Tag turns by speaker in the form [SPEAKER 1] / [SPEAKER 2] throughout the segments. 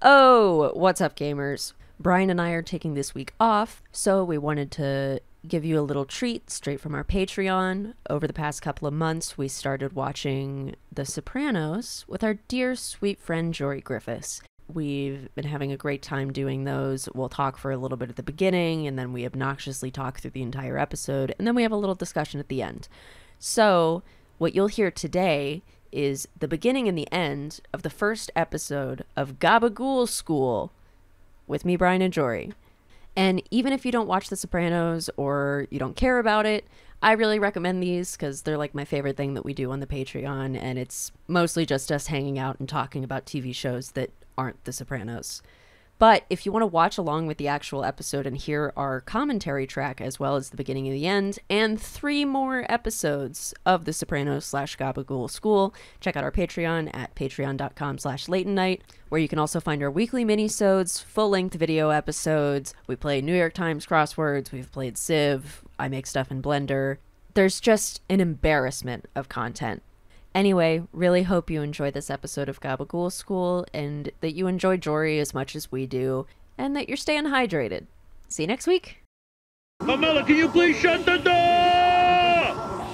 [SPEAKER 1] Oh, what's up, gamers? Brian and I are taking this week off, so we wanted to give you a little treat straight from our Patreon. Over the past couple of months, we started watching The Sopranos with our dear sweet friend Jory Griffis. We've been having a great time doing those. We'll talk for a little bit at the beginning, and then we obnoxiously talk through the entire episode, and then we have a little discussion at the end. So, what you'll hear today is the beginning and the end of the first episode of Gabagool Skool with me, Brian and Jory. And even if you don't watch The Sopranos or you don't care about it, I really recommend these because they're like my favorite thing that we do on the Patreon. And it's mostly just us hanging out and talking about TV shows that aren't The Sopranos. But if you want to watch along with the actual episode and hear our commentary track as well as the beginning and the end, and three more episodes of The Sopranos slash Gabagool Skool, check out our Patreon at patreon.com slash Leighton Night, where you can also find our weekly minisodes, full-length video episodes. We play New York Times crosswords, we've played Civ, I make stuff in Blender. There's just an embarrassment of content. Anyway, really hope you enjoy this episode of Gabagool Skool and that you enjoy Jory as much as we do and that you're staying hydrated. See you next week.
[SPEAKER 2] Pamela, can you please shut the door?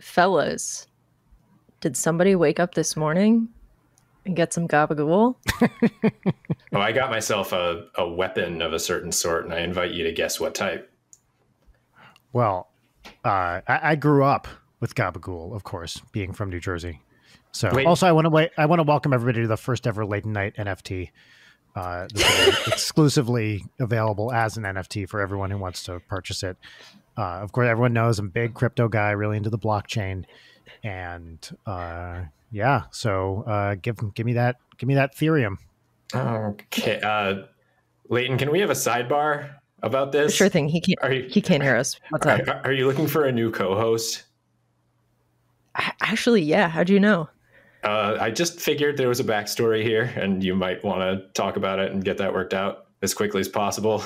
[SPEAKER 3] Fellas, did somebody wake up this morning and get some gabagool?
[SPEAKER 4] Oh, I got myself a, a weapon of a certain sort, and I invite you to guess what type.
[SPEAKER 5] Well, uh, I, I grew up with Gabagool, of course, being from New Jersey. So
[SPEAKER 4] Wait.
[SPEAKER 5] also, I want to wait. I want to welcome everybody to the first ever Leighton Night NFT. Uh, exclusively available as an NFT for everyone who wants to purchase it. Uh, of course, everyone knows I'm a big crypto guy, really into the blockchain, and uh, yeah. So uh, give give me that give me that Ethereum.
[SPEAKER 4] Okay. Uh, Leighton, can we have a sidebar about this?
[SPEAKER 3] Sure thing. He can't.
[SPEAKER 4] Are you,
[SPEAKER 3] He can't hear us. What's up?
[SPEAKER 4] are, are you looking for a new co-host?
[SPEAKER 3] A- Actually, yeah. How do you know?
[SPEAKER 4] Uh, I just figured there was a backstory here, and you might want to talk about it and get that worked out as quickly as possible.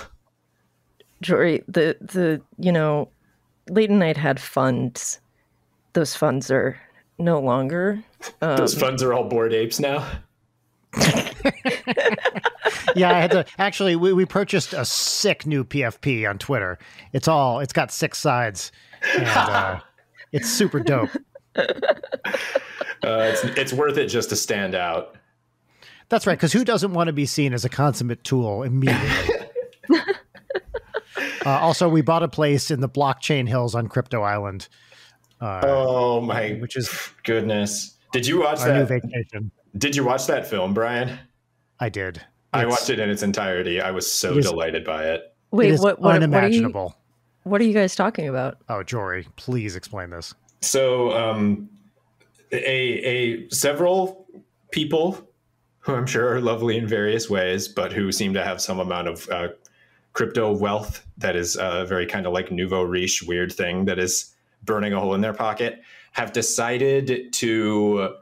[SPEAKER 3] Jory, the the you know, Leighton Night had funds. Those funds are no longer. Um,
[SPEAKER 4] Those funds are all bored apes now.
[SPEAKER 5] yeah, I had to actually. We, we purchased a sick new PFP on Twitter. It's all. It's got six sides, and uh, it's super dope.
[SPEAKER 4] Uh, it's it's worth it just to stand out.
[SPEAKER 5] That's right. Because who doesn't want to be seen as a consummate tool immediately? uh, also, we bought a place in the blockchain hills on Crypto Island, uh,
[SPEAKER 4] Oh my
[SPEAKER 5] which is
[SPEAKER 4] goodness! Did you watch
[SPEAKER 5] our new
[SPEAKER 4] that?
[SPEAKER 5] vacation.
[SPEAKER 4] Did you watch that film, Brian?
[SPEAKER 5] I did.
[SPEAKER 4] I watched it in its entirety. I was so
[SPEAKER 5] It is-
[SPEAKER 4] delighted by it.
[SPEAKER 3] wait,
[SPEAKER 5] it is
[SPEAKER 3] what? What, what are, you,
[SPEAKER 5] unimaginable.
[SPEAKER 3] what are you guys talking about?
[SPEAKER 5] Oh, Jory, please explain this.
[SPEAKER 4] So, um, a a several people who I'm sure are lovely in various ways, but who seem to have some amount of uh, crypto wealth that is a very kind of like nouveau riche weird thing that is burning a hole in their pocket, have decided to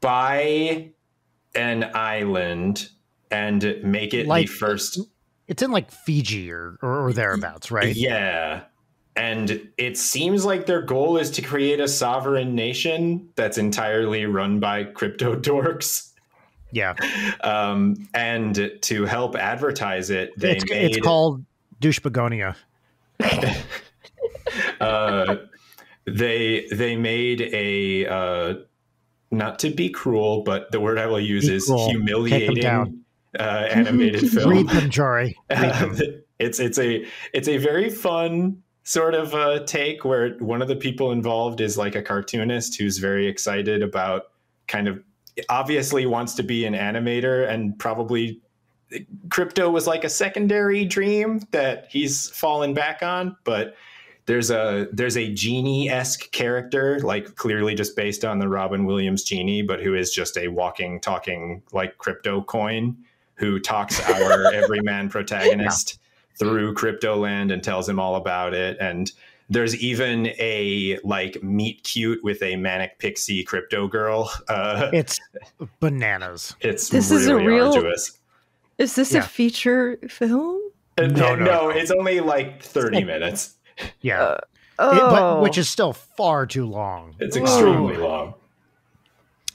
[SPEAKER 4] buy an island and make it
[SPEAKER 5] Like-
[SPEAKER 4] the first
[SPEAKER 5] It's in like Fiji or or, or thereabouts, right?
[SPEAKER 4] yeah. And it seems like their goal is to create a sovereign nation that's entirely run by crypto dorks.
[SPEAKER 5] Yeah.
[SPEAKER 4] Um, and to help advertise it, they
[SPEAKER 5] It's,
[SPEAKER 4] made
[SPEAKER 5] it's called douche begonia.
[SPEAKER 4] uh, they they made a uh, not to be cruel, but the word I will use
[SPEAKER 5] Be
[SPEAKER 4] is
[SPEAKER 5] cruel.
[SPEAKER 4] Humiliating uh, animated film.
[SPEAKER 5] Read them, Jory. Read them.
[SPEAKER 4] it's it's a it's a very fun sort of a take where one of the people involved is like a cartoonist who's very excited about kind of obviously wants to be an animator and probably crypto was like a secondary dream that he's fallen back on but there's a there's a genie-esque character like clearly just based on the robin williams genie but who is just a walking talking like crypto coin who talks our everyman protagonist through crypto land and tells him all about it and there's even a like meet cute with a manic pixie crypto girl uh,
[SPEAKER 5] It's bananas.
[SPEAKER 4] it's
[SPEAKER 3] This
[SPEAKER 4] really
[SPEAKER 3] is a real-
[SPEAKER 4] arduous
[SPEAKER 3] Is this
[SPEAKER 5] Yeah.
[SPEAKER 3] a feature film?
[SPEAKER 4] Uh,
[SPEAKER 5] No,
[SPEAKER 4] no,
[SPEAKER 5] no, no.
[SPEAKER 4] it's only like 30 minutes
[SPEAKER 5] Yeah.
[SPEAKER 3] Uh,
[SPEAKER 5] It-
[SPEAKER 3] Oh,
[SPEAKER 5] but, which is still far too long.
[SPEAKER 4] it's
[SPEAKER 3] Ooh.
[SPEAKER 4] extremely long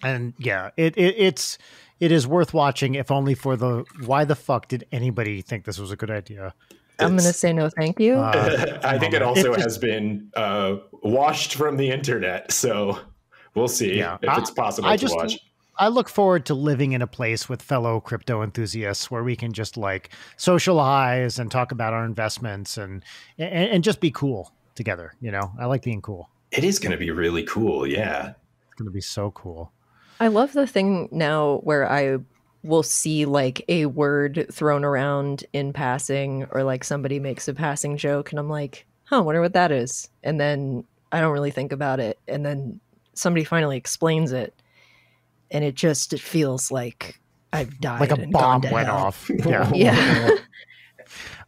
[SPEAKER 5] and yeah, it, it it's it is worth watching, if only for the why the fuck did anybody think this was a good idea?
[SPEAKER 3] I'm going to say no, thank you.
[SPEAKER 5] Uh,
[SPEAKER 4] I think it also has been uh, washed from the internet, so we'll see
[SPEAKER 5] Yeah.
[SPEAKER 4] if it's possible
[SPEAKER 5] I
[SPEAKER 4] to
[SPEAKER 5] just-
[SPEAKER 4] watch.
[SPEAKER 5] I look forward to living in a place with fellow crypto enthusiasts where we can just like socialize and talk about our investments and and, and just be cool together. You know, I like being cool.
[SPEAKER 4] It is going to be really cool. Yeah.
[SPEAKER 5] It's going to be so cool.
[SPEAKER 3] I love the thing now where I will see like a word thrown around in passing or like somebody makes a passing joke and I'm like, huh, wonder what that is. And then I don't really think about it. And then somebody finally explains it. And it just it feels like I've died.
[SPEAKER 5] Like a
[SPEAKER 3] and gone
[SPEAKER 5] bomb
[SPEAKER 3] to
[SPEAKER 5] went
[SPEAKER 3] hell.
[SPEAKER 5] off. Yeah.
[SPEAKER 3] Yeah.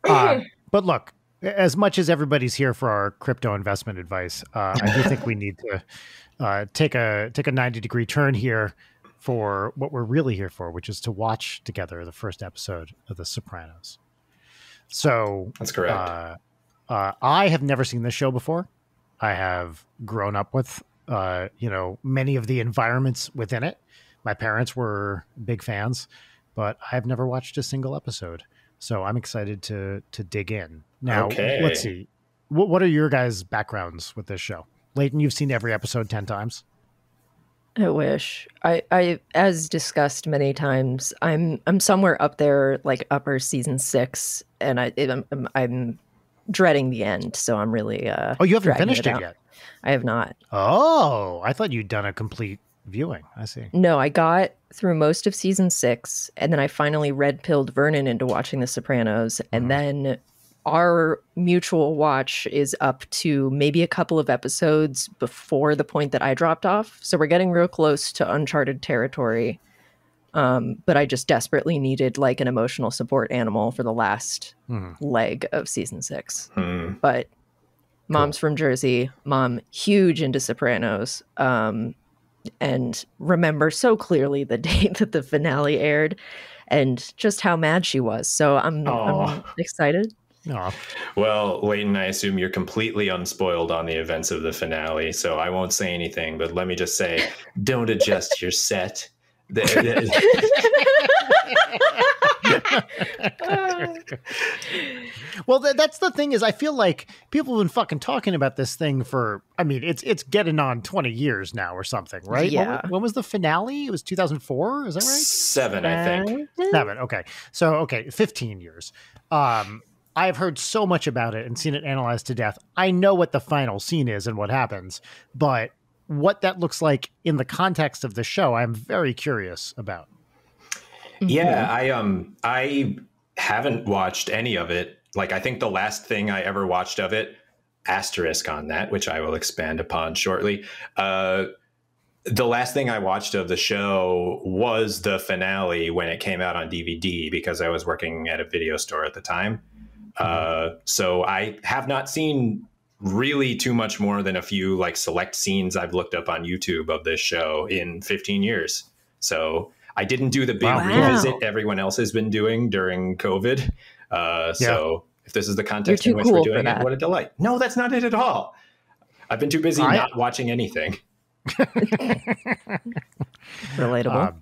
[SPEAKER 5] Uh, but look, as much as everybody's here for our crypto investment advice, uh, I do think we need to uh, take a take a ninety degree turn here for what we're really here for, which is to watch together the first episode of The Sopranos. So
[SPEAKER 4] That's correct.
[SPEAKER 5] uh, uh, I have never seen this show before. I have grown up with, uh, you know, many of the environments within it. My parents were big fans, but I've never watched a single episode. So I'm excited to to dig in. Now,
[SPEAKER 4] Okay.
[SPEAKER 5] let's see. What what are your guys' backgrounds with this show? Leighton, you've seen every episode ten times.
[SPEAKER 3] I wish. I, I, as discussed many times, I'm, I'm somewhere up there, like upper season six, and I, I'm, I'm, I'm dreading the end. So I'm really. Uh,
[SPEAKER 5] Oh, you haven't finished it,
[SPEAKER 3] out.
[SPEAKER 5] yet.
[SPEAKER 3] I have not.
[SPEAKER 5] Oh, I thought you'd done a complete viewing. I see.
[SPEAKER 3] No, I got through most of season six, and then I finally red pilled Vernon into watching The Sopranos, and
[SPEAKER 5] Mhm.
[SPEAKER 3] then our mutual watch is up to maybe a couple of episodes before the point that I dropped off. So we're getting real close to uncharted territory. Um, but I just desperately needed like an emotional support animal for the last
[SPEAKER 5] Mhm.
[SPEAKER 3] leg of season six
[SPEAKER 4] Hmm.
[SPEAKER 3] but mom's from Jersey, mom huge into Sopranos, um, and remember so clearly the date that the finale aired, and just how mad she was. So I'm, I'm excited.
[SPEAKER 5] Oh,
[SPEAKER 4] Well, Leighton, I assume you're completely unspoiled on the events of the finale, so I won't say anything, but let me just say don't adjust your set. The- the-
[SPEAKER 5] well, th- that's the thing is, I feel like people have been fucking talking about this thing for. I mean, it's it's getting on twenty years now or something, right? When
[SPEAKER 3] Yeah.
[SPEAKER 5] When, was the finale? It was two thousand four. Is that right?
[SPEAKER 4] Seven, I think.
[SPEAKER 5] Seven. Okay. So okay, fifteen years. Um, I've heard so much about it and seen it analyzed to death. I know what the final scene is and what happens, but what that looks like in the context of the show, I'm very curious about.
[SPEAKER 4] Yeah, I um I haven't watched any of it. Like I think the last thing I ever watched of it, asterisk on that, which I will expand upon shortly. Uh the last thing I watched of the show was the finale when it came out on DVD because I was working at a video store at the time. Uh, so I have not seen really too much more than a few like select scenes I've looked up on YouTube of this show in 15 years. So I didn't do the big
[SPEAKER 5] Wow.
[SPEAKER 4] revisit everyone else has been doing during COVID. Uh, so if this is the context in
[SPEAKER 3] too
[SPEAKER 4] which we're doing it,
[SPEAKER 3] that.
[SPEAKER 4] what a delight. No, that's not it at all. I've been too busy
[SPEAKER 5] I-
[SPEAKER 4] not watching anything.
[SPEAKER 3] Relatable.
[SPEAKER 5] Um,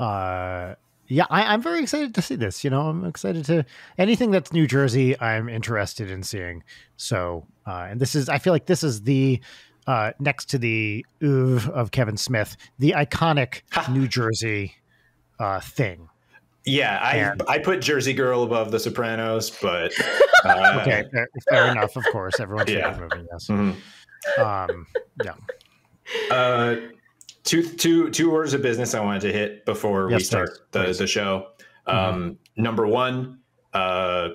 [SPEAKER 5] uh, yeah, I, I'm very excited to see this. You know, I'm excited to anything that's New Jersey. I'm interested in seeing. So, uh, and this is, I feel like this is the uh, next to the oeuvre of Kevin Smith, the iconic New Jersey uh, thing.
[SPEAKER 4] Yeah, I
[SPEAKER 5] And-
[SPEAKER 4] I put Jersey Girl above The Sopranos, but uh,
[SPEAKER 5] Okay, fair, fair enough. Of course, everyone's
[SPEAKER 4] Yeah.
[SPEAKER 5] favorite movie. Yes.
[SPEAKER 4] mhm.
[SPEAKER 5] Um, yeah.
[SPEAKER 4] Uh, two two two orders of business I wanted to hit before we start
[SPEAKER 5] please.
[SPEAKER 4] the
[SPEAKER 5] Please.
[SPEAKER 4] the show. Um, Number one, uh,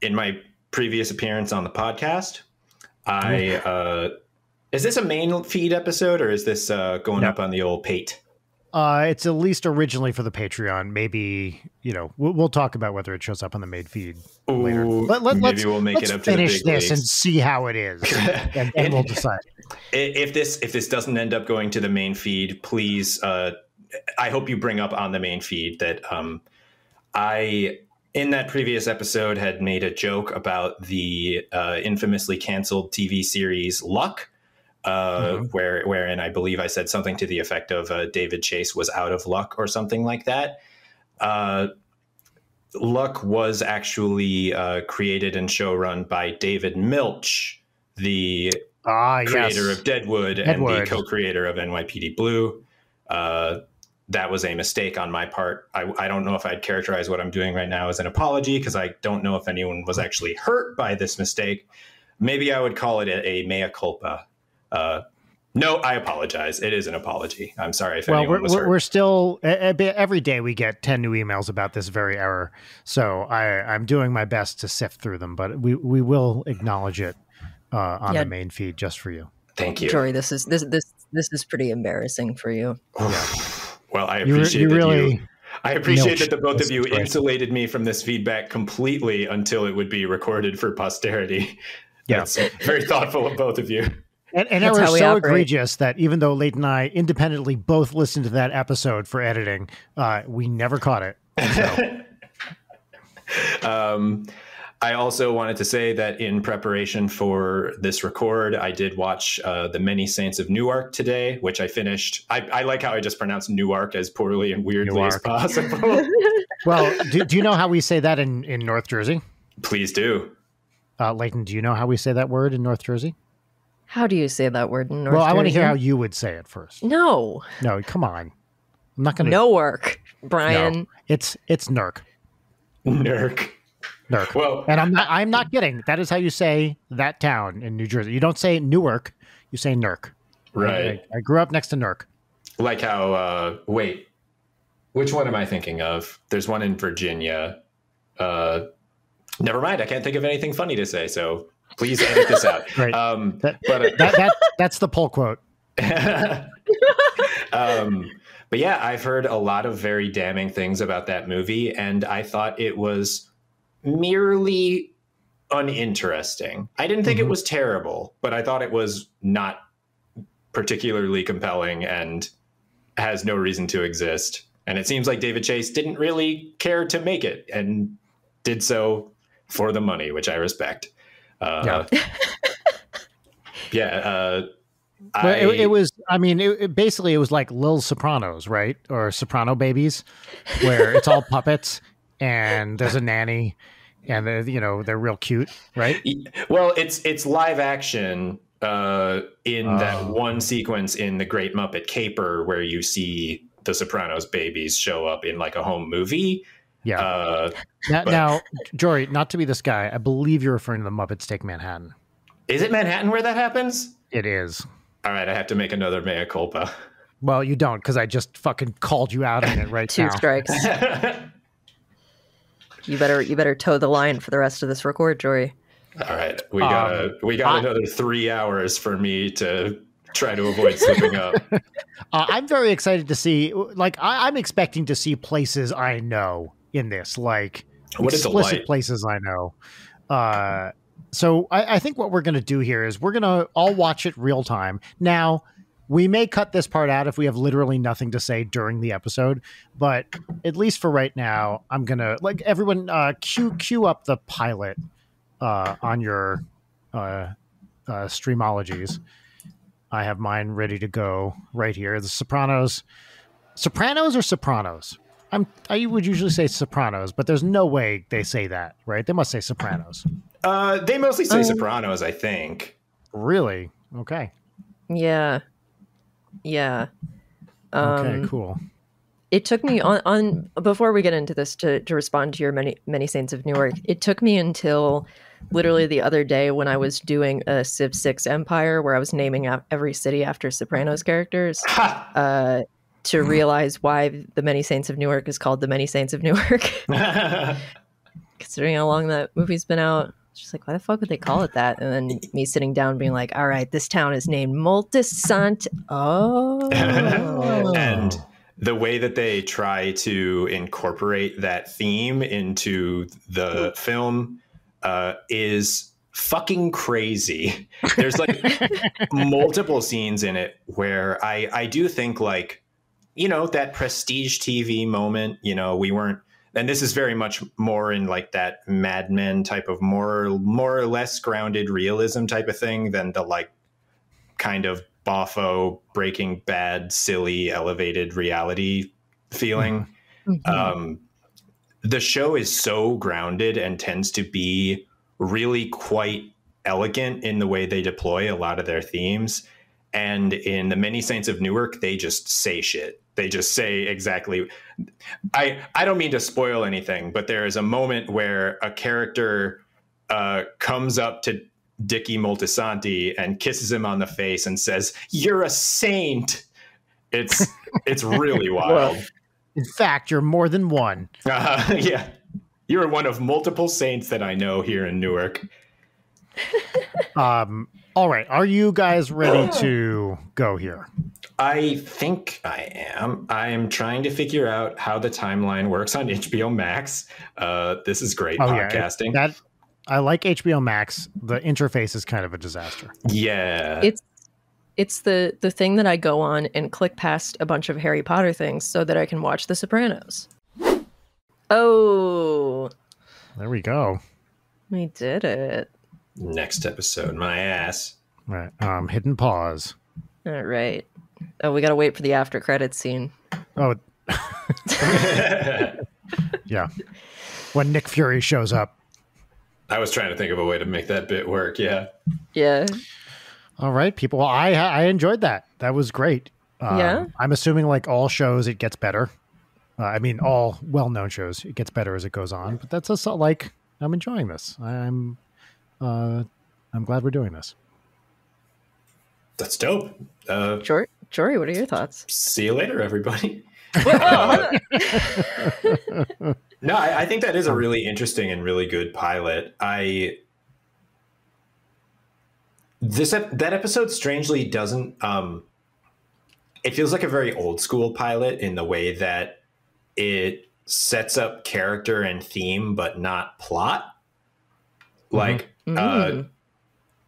[SPEAKER 4] in my previous appearance on the podcast, I uh, is this a main feed episode or is this uh, going
[SPEAKER 5] No.
[SPEAKER 4] up on the old Pate?
[SPEAKER 5] Uh, it's at least originally for the Patreon. Maybe you know we'll, we'll talk about whether it shows up on the main feed later.
[SPEAKER 4] Ooh,
[SPEAKER 5] Let, let,
[SPEAKER 4] maybe we'll make it up to the
[SPEAKER 5] finish
[SPEAKER 4] big
[SPEAKER 5] this and see how it is, and, and we'll decide.
[SPEAKER 4] If this if this doesn't end up going to the main feed, please. Uh, I hope you bring up on the main feed that um, I in that previous episode had made a joke about the uh, infamously canceled TV series Luck, uh, where wherein I believe I said something to the effect of uh, David Chase was out of luck or something like that. Uh, luck was actually uh, created and showrun by David Milch, the
[SPEAKER 5] Ah,
[SPEAKER 4] creator
[SPEAKER 5] yes.
[SPEAKER 4] of Deadwood, and the co-creator of NYPD Blue. Uh, that was a mistake on my part. I, I don't know if I'd characterize what I'm doing right now as an apology because I don't know if anyone was actually hurt by this mistake. Maybe I would call it a, a mea culpa. Uh, no, I apologize. It is an apology. I'm sorry if
[SPEAKER 5] well,
[SPEAKER 4] anyone
[SPEAKER 5] we're,
[SPEAKER 4] was
[SPEAKER 5] we're,
[SPEAKER 4] hurt.
[SPEAKER 5] we're still every day we get 10 new emails about this very error. So I, I'm doing my best to sift through them, but we, we will acknowledge it uh, on
[SPEAKER 3] Yeah.
[SPEAKER 5] the main feed just for you.
[SPEAKER 4] Thank you.
[SPEAKER 3] Jory, this is this this this is pretty embarrassing for you.
[SPEAKER 4] Well, I appreciate
[SPEAKER 5] you
[SPEAKER 4] that
[SPEAKER 5] really,
[SPEAKER 4] you. I appreciate that the both of you insulated me from this feedback completely until it would be recorded for posterity.
[SPEAKER 5] Yeah.
[SPEAKER 4] That's very thoughtful of both of you.
[SPEAKER 5] And, and
[SPEAKER 3] That's
[SPEAKER 5] it was so
[SPEAKER 3] operate.
[SPEAKER 5] egregious that even though Leighton and I independently both listened to that episode for editing, uh, we never caught it.
[SPEAKER 4] Um, I also wanted to say that in preparation for this record, I did watch uh, The Many Saints of Newark today, which I finished. I, I like how I just pronounced Newark as poorly and weirdly as possible.
[SPEAKER 5] Well, do, do you know how we say that in, in North Jersey?
[SPEAKER 4] Please do.
[SPEAKER 5] Uh, Leighton, do you know how we say that word in North Jersey?
[SPEAKER 3] How do you say that word in North
[SPEAKER 5] well, I want to hear how you would say it first.
[SPEAKER 3] No,
[SPEAKER 5] No, come on. I'm not going to.
[SPEAKER 3] no work,
[SPEAKER 5] No.
[SPEAKER 3] Brian.
[SPEAKER 5] It's it's Nurk.
[SPEAKER 4] Nurk.
[SPEAKER 5] Nurk.
[SPEAKER 4] Well,
[SPEAKER 5] And I'm not I'm not kidding. That is how you say that town in New Jersey. You don't say Newark, you say Nurk.
[SPEAKER 4] right.
[SPEAKER 5] I, I grew up next to Nurk.
[SPEAKER 4] like how uh wait which one am i thinking of there's one in virginia uh never mind i can't think of anything funny to say so please edit this out
[SPEAKER 5] Right.
[SPEAKER 4] um
[SPEAKER 5] That,
[SPEAKER 4] but
[SPEAKER 5] that that that's the pull quote.
[SPEAKER 4] uh, um but yeah i've heard a lot of very damning things about that movie and i thought it was merely uninteresting i didn't think it
[SPEAKER 5] Mhm.
[SPEAKER 4] was terrible but i thought it was not particularly compelling and has no reason to exist. And it seems like David Chase didn't really care to make it and did so for the money, which I respect. Uh, yeah. uh,
[SPEAKER 5] Well,
[SPEAKER 4] I,
[SPEAKER 5] it, it was. I mean, it, it- basically it was like Lil Sopranos, right, or Soprano Babies, where it's all puppets and there's a nanny, and they're, you know they're real cute, right?
[SPEAKER 4] well, it's it's live action uh, in that
[SPEAKER 5] Oh.
[SPEAKER 4] one sequence in the Great Muppet Caper where you see the Sopranos babies show up in like a home movie.
[SPEAKER 5] Yeah.
[SPEAKER 4] Uh,
[SPEAKER 5] now,
[SPEAKER 4] but-
[SPEAKER 5] now, Jory, not to be this guy, I believe you're referring to the Muppets Take Manhattan.
[SPEAKER 4] is it Manhattan where that happens?
[SPEAKER 5] It is.
[SPEAKER 4] All right, I have to make another mea culpa.
[SPEAKER 5] Well, you don't because I just fucking called you out on it right
[SPEAKER 3] Two
[SPEAKER 5] now.
[SPEAKER 3] strikes. You better you better toe the line for the rest of this record, Jory.
[SPEAKER 4] All right, we
[SPEAKER 5] Um,
[SPEAKER 4] got a we got
[SPEAKER 5] I-
[SPEAKER 4] another three hours for me to try to avoid slipping up.
[SPEAKER 5] Uh, I'm very excited to see. Like, I, I'm expecting to see places I know in this, like
[SPEAKER 4] What
[SPEAKER 5] explicit places I know. Uh, so I, I think what we're going to do here is we're going to all watch it real time. Now, we may cut this part out if we have literally nothing to say during the episode, but at least for right now, I'm gonna like everyone uh, cue cue up the pilot uh, on your uh, uh, streamologies. I have mine ready to go right here. The Sopranos, Sopranos or Sopranos? I'm I would usually say Sopranos, but there's no way they say that, right? They must say Sopranos.
[SPEAKER 4] Uh, they mostly say
[SPEAKER 3] Um,
[SPEAKER 4] Sopranos, I think.
[SPEAKER 5] Really? Okay.
[SPEAKER 3] Yeah. Yeah. Um,
[SPEAKER 5] Okay. cool.
[SPEAKER 3] it took me on, on before we get into this to, to respond to your many many saints of newark it took me until literally the other day when i was doing a civ 6 empire where i was naming out every city after sopranos characters
[SPEAKER 4] Ha!
[SPEAKER 3] uh, to realize why the many saints of newark is called the many saints of newark. Considering how long that movie's been out it's just like why the fuck would they call it that? And then me sitting down being like all right this town is named multisant. Oh.
[SPEAKER 4] and the way that they try to incorporate that theme into the film uh, is fucking crazy. There's like multiple scenes in it where I I do think like you know that prestige TV moment. You know we weren't. And this is very much more in like that Mad Men type of more more or less grounded realism type of thing than the like kind of boffo breaking bad silly elevated reality feeling
[SPEAKER 3] Mhm.
[SPEAKER 4] um, the show is so grounded and tends to be really quite elegant in the way they deploy a lot of their themes. And in the Many Saints of Newark, they just say shit. They just say exactly. I I don't mean to spoil anything, but there is a moment where a character uh, comes up to Dicky Moltisanti and kisses him on the face and says, "You're a saint." It's it's really wild.
[SPEAKER 5] In fact, you're more than one.
[SPEAKER 4] Uh, yeah. You're one of multiple saints that I know here in Newark.
[SPEAKER 5] Um, all right, are you guys ready to go here?
[SPEAKER 4] I think I am. I am trying to figure out how the timeline works on HBO Max. Uh, this is great
[SPEAKER 5] Oh yeah,
[SPEAKER 4] podcasting.
[SPEAKER 5] that I like HBO Max. The interface is kind of a disaster.
[SPEAKER 4] yeah.
[SPEAKER 3] It's it's the the thing that I go on and click past a bunch of Harry Potter things so that I can watch The Sopranos. Oh,
[SPEAKER 5] There we go.
[SPEAKER 3] we did it.
[SPEAKER 4] Next episode, my ass.
[SPEAKER 5] Right. Um, hidden pause.
[SPEAKER 3] All right. Oh, we gotta wait for the after credits scene.
[SPEAKER 5] Oh, yeah. When Nick Fury shows up.
[SPEAKER 4] I was trying to think of a way to make that bit work. Yeah.
[SPEAKER 3] Yeah.
[SPEAKER 5] All right, people. Well, I I enjoyed that. That was great. Um,
[SPEAKER 3] Yeah?
[SPEAKER 5] I'm assuming like all shows, it gets better. Uh, I mean, all well-known shows, it gets better as it goes on. But that's also like I'm enjoying this. I'm uh, I'm glad we're doing this.
[SPEAKER 4] That's dope. Uh,
[SPEAKER 3] Jor- Jory, what are your thoughts?
[SPEAKER 4] see you later, everybody.
[SPEAKER 3] Oh,
[SPEAKER 4] No, I, I think that is a really interesting and really good pilot. I this that episode strangely doesn't. Um, it feels like a very old school pilot in the way that it sets up character and theme, but not plot. Like uh,
[SPEAKER 3] Mm.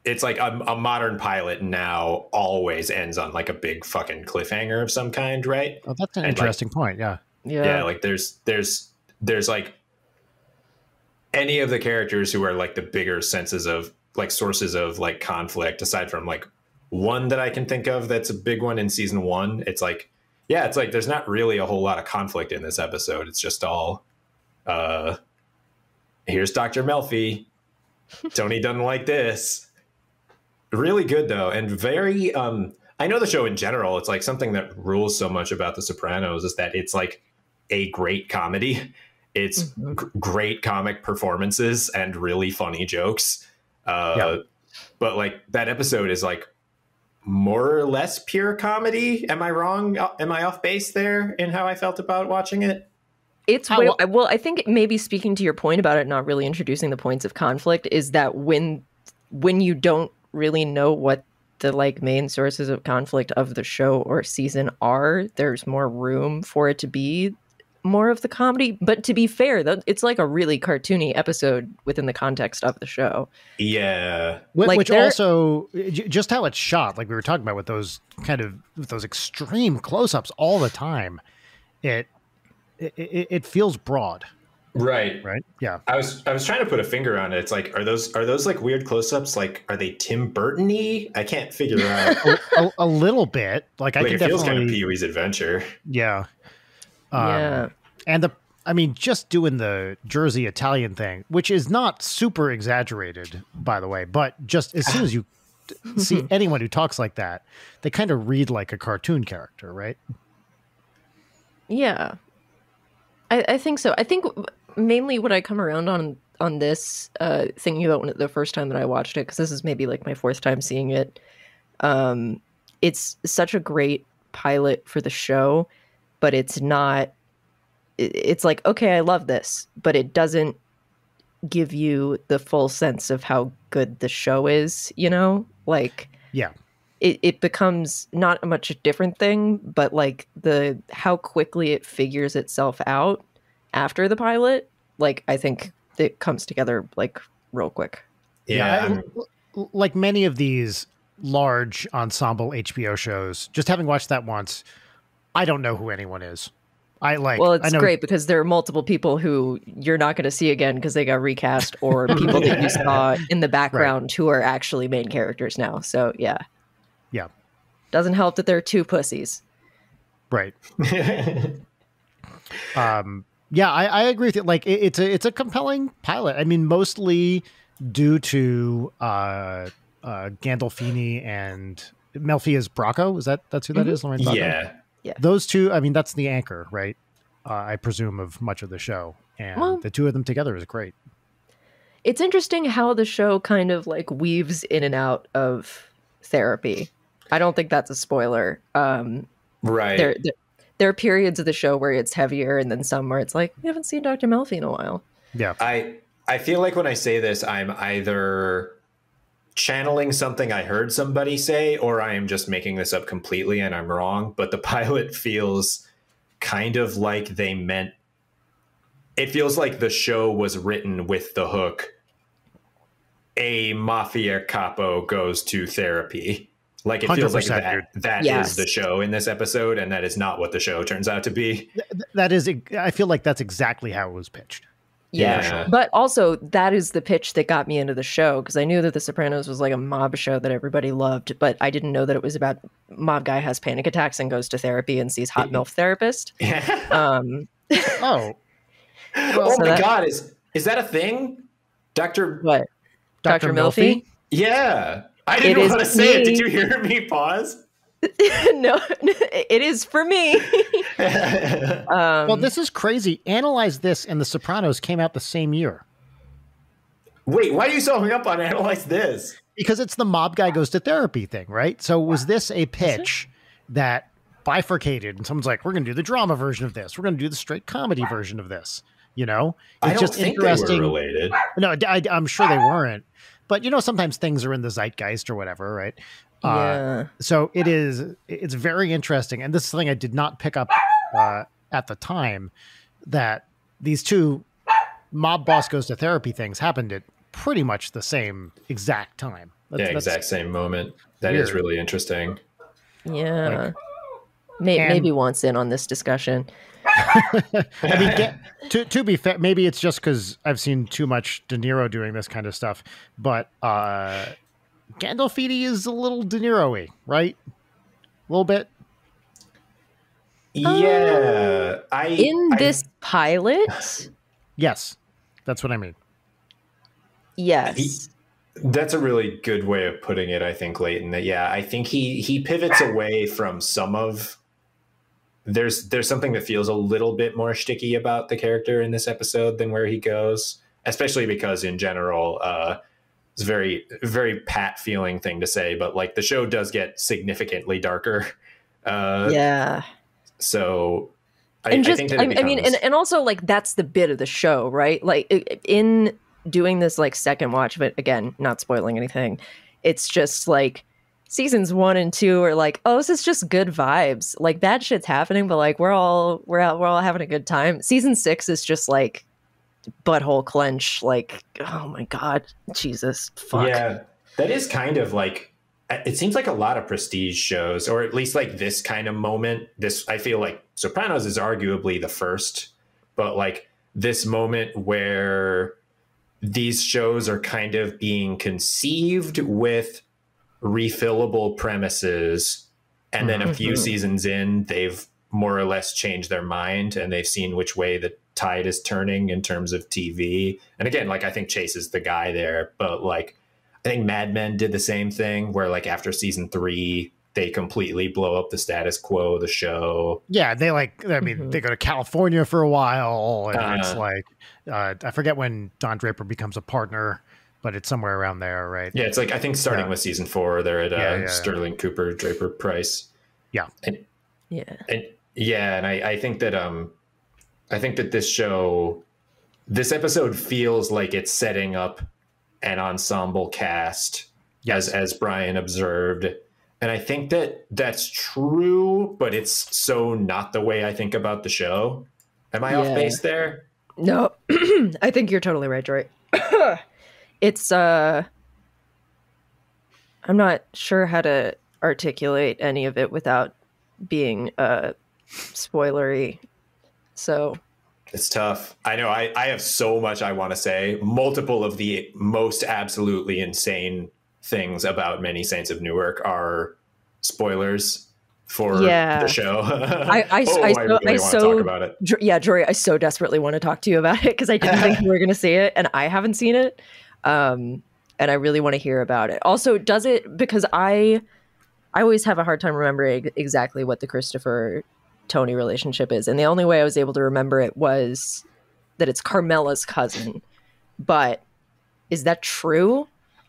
[SPEAKER 4] It's like a, a modern pilot now always ends on like a big fucking cliffhanger of some kind, right?
[SPEAKER 5] Oh, that's an
[SPEAKER 4] And, like,
[SPEAKER 5] interesting point. Yeah.
[SPEAKER 3] yeah.
[SPEAKER 4] yeah like there's there's there's like any of the characters who are like the bigger senses of like sources of like conflict aside from like one that i can think of that's a big one in season one it's like yeah it's like there's not really a whole lot of conflict in this episode it's just all uh here's dr melfi tony doesn't like this really good though and very um i know the show in general it's like something that rules so much about the sopranos is that it's like a great comedy it's
[SPEAKER 3] Mhm.
[SPEAKER 4] g- great comic performances and really funny jokes uh
[SPEAKER 5] Yeah.
[SPEAKER 4] but like that episode is like more or less pure comedy am i wrong Uh, am i off base there in how i felt about watching it
[SPEAKER 3] It's
[SPEAKER 5] How-
[SPEAKER 3] way, well, I think maybe speaking to your point about it not really introducing the points of conflict is that when when you don't really know what the like main sources of conflict of the show or season are, there's more room for it to be more of the comedy. But to be fair, though, it's like a really cartoony episode within the context of the show.
[SPEAKER 4] yeah
[SPEAKER 5] Wh-
[SPEAKER 3] Like,
[SPEAKER 5] Which
[SPEAKER 3] there-
[SPEAKER 5] also, just how it's shot, like we were talking about with those kind of with those extreme close-ups all the time, it it, it, it feels broad,
[SPEAKER 4] right
[SPEAKER 5] right? Yeah.
[SPEAKER 4] I was I was trying to put a finger on it. It's like are those are those like weird close-ups? Like are they Tim Burton-y? I can't figure out.
[SPEAKER 5] a, a little bit. Like I
[SPEAKER 4] like
[SPEAKER 5] can
[SPEAKER 4] it feels kind of Pee Wee's Adventure.
[SPEAKER 5] yeah. Um,
[SPEAKER 3] yeah.
[SPEAKER 5] And the, I mean, just doing the Jersey Italian thing, which is not super exaggerated, by the way, but just as soon as you see anyone who talks like that, they kind of read like a cartoon character, right?
[SPEAKER 3] Yeah, I, I think so. I think mainly what I come around on on this, uh, thinking about when, the first time that I watched it, because this is maybe like my fourth time seeing it. Um, it's such a great pilot for the show, but it's not. It's like okay, I love this, but it doesn't give you the full sense of how good the show is. You know, like
[SPEAKER 5] Yeah.
[SPEAKER 3] it, it becomes not a much different thing, but like the how quickly it figures itself out after the pilot, like I think it comes together like real quick.
[SPEAKER 4] Yeah,
[SPEAKER 5] I- like many of these large ensemble HBO shows, just having watched that once, I don't know who anyone is. I like.
[SPEAKER 3] well,
[SPEAKER 5] I
[SPEAKER 3] it's
[SPEAKER 5] know,
[SPEAKER 3] great because there are multiple people who you're not going to see again because they got recast, or people that you saw in the background who are actually main characters now. So yeah,
[SPEAKER 5] Yeah.
[SPEAKER 3] Doesn't help that there are two pussies.
[SPEAKER 5] Right. um, yeah, I, I agree with you. Like it, it's a it's a compelling pilot. I mean, mostly due to uh, uh, Gandolfini and Melfias Bracco. Is that that's who that is? Lauren Bracco?
[SPEAKER 4] yeah.
[SPEAKER 5] those two. I mean, that's the anchor, right? Uh, I presume of much of the show, and
[SPEAKER 3] Well-
[SPEAKER 5] the two of them together is great.
[SPEAKER 3] It's interesting how the show kind of like weaves in and out of therapy. I don't think that's a spoiler. Um,
[SPEAKER 4] Right.
[SPEAKER 3] there, there, there are periods of the show where it's heavier, and then some where it's like we haven't seen Dr. Melfi in a while.
[SPEAKER 5] Yeah,
[SPEAKER 4] I I feel like when I say this, I'm either channeling something I heard somebody say, or I am just making this up completely and I'm wrong. But the pilot feels kind of like they meant. It feels like the show was written with the hook. A mafia capo goes to therapy. Like it feels like
[SPEAKER 5] 100%,
[SPEAKER 4] that, that is
[SPEAKER 3] Yes.
[SPEAKER 4] the show in this episode, and that is not what the show turns out to be.
[SPEAKER 5] that is. I feel like that's exactly how it was pitched.
[SPEAKER 3] Yeah.
[SPEAKER 4] Yeah.
[SPEAKER 3] But also, that is the pitch that got me into the show because I knew that The Sopranos was like a mob show that everybody loved, but I didn't know that it was about mob guy has panic attacks and goes to therapy and sees hot MILF therapist. Um,
[SPEAKER 5] Oh,
[SPEAKER 4] oh
[SPEAKER 3] so
[SPEAKER 4] my
[SPEAKER 3] that-
[SPEAKER 4] god, is is that a thing? Doctor
[SPEAKER 3] what?
[SPEAKER 5] Dr.
[SPEAKER 3] Dr. Milfi?
[SPEAKER 4] Yeah. I didn't
[SPEAKER 3] is
[SPEAKER 4] want to say it. Did you hear me pause?
[SPEAKER 3] no, it is for me. um,
[SPEAKER 5] well, this is crazy. Analyze this, and The Sopranos came out the same year
[SPEAKER 4] Wait, why are you so hung up on analyze this?
[SPEAKER 5] because it's the mob guy goes to therapy thing, right? So was this a pitch that bifurcated, and someone's like, "We're going to do the drama version of this. We're going to do the straight comedy version of this." You know,
[SPEAKER 4] I
[SPEAKER 5] it's
[SPEAKER 4] don't
[SPEAKER 5] just
[SPEAKER 4] think they
[SPEAKER 5] interesting.
[SPEAKER 4] were related.
[SPEAKER 5] No, I, am sure they weren't. But you know, sometimes things are in the zeitgeist or whatever, right? Uh,
[SPEAKER 3] yeah.
[SPEAKER 5] so it is. It's very interesting, and this is something I did not pick up uh, at the time. That these two mob boss goes to therapy things happened at pretty much the same exact time.
[SPEAKER 4] Yeah,
[SPEAKER 5] That's- that's-
[SPEAKER 4] exact same moment. That is
[SPEAKER 5] weird.
[SPEAKER 4] really interesting.
[SPEAKER 3] Yeah. May-
[SPEAKER 5] and-
[SPEAKER 3] maybe once in on this discussion.
[SPEAKER 5] I mean, get, to to be fair, maybe it's just because I've seen too much De Niro doing this kind of stuff. But uh, Gandolfini is a little De Niro-y, right? A little bit.
[SPEAKER 4] Yeah. I
[SPEAKER 3] In
[SPEAKER 4] I-
[SPEAKER 3] this pilot,
[SPEAKER 5] Yes, that's what I mean.
[SPEAKER 3] yes.
[SPEAKER 4] That's a really good way of putting it, I think, Leighton. That yeah, I think he he pivots away from some of there's there's something that feels a little bit more sticky about the character in this episode than where he goes, especially because in general, uh it's a very very pat feeling thing to say, but like the show does get significantly darker. Uh
[SPEAKER 3] yeah.
[SPEAKER 4] so I,
[SPEAKER 3] and
[SPEAKER 4] I
[SPEAKER 3] just
[SPEAKER 4] think that
[SPEAKER 3] I,
[SPEAKER 4] it
[SPEAKER 3] I mean and, and also like that's the bit of the show right like i- i- in doing this like second watch but again not spoiling anything it's just like seasons one and two are like oh this is just good vibes. Like that shit's happening but like we're all we're out we're all having a good time. Season six is just like butthole clench like oh my god jesus fuck.
[SPEAKER 4] Yeah, that is kind of like uh, it seems like a lot of prestige shows, or at least like this kind of moment. This I feel like Sopranos is arguably the first, but like this moment where these shows are kind of being conceived with refillable premises, and then a few
[SPEAKER 3] Mhm.
[SPEAKER 4] seasons in, they've more or less changed their mind and they've seen which way the tide is turning in terms of TV. And again, like I think Chase is the guy there, but like I think Mad Men did the same thing where like after season three, they completely blow up the status quo of the show.
[SPEAKER 5] Yeah, they like. I mean,
[SPEAKER 3] Mhm.
[SPEAKER 5] they go to California for a while, and it's
[SPEAKER 4] Uh-huh.
[SPEAKER 5] like uh, I forget when Don Draper becomes a partner, but it's somewhere around there, right?
[SPEAKER 4] Yeah, it's like I think starting
[SPEAKER 5] Yeah.
[SPEAKER 4] with season four, they're at uh,
[SPEAKER 5] Yeah, yeah, yeah.
[SPEAKER 4] Sterling Cooper, Draper Pryce.
[SPEAKER 3] yeah
[SPEAKER 4] And yeah, and I, I think that um I think that this show this episode feels like it's setting up an ensemble cast
[SPEAKER 5] Yes.
[SPEAKER 4] as as Brian observed. And I think that that's true, but it's so not the way I think about the show. Am I off base there?
[SPEAKER 3] No, I think you're totally right, Jory. it's uh I'm not sure how to articulate any of it without being uh spoilery. So
[SPEAKER 4] It's tough. I know I, I have so much I want to say. Multiple of the most absolutely insane things about many Saints of Newark are spoilers for
[SPEAKER 3] Yeah.
[SPEAKER 4] the show.
[SPEAKER 3] I- I-
[SPEAKER 4] oh,
[SPEAKER 3] I
[SPEAKER 4] I,
[SPEAKER 3] so-
[SPEAKER 4] really
[SPEAKER 3] I so-
[SPEAKER 4] to talk about it.
[SPEAKER 3] Yeah, Jory, I so desperately want to talk to you about it because I didn't think you were going to see it, and I haven't seen it. Um, and I really want to hear about it. Also, does it because I, I always have a hard time remembering exactly what the Christopher Tony relationship is, and the only way I was able to remember it was that it's Carmela's cousin. But is that true?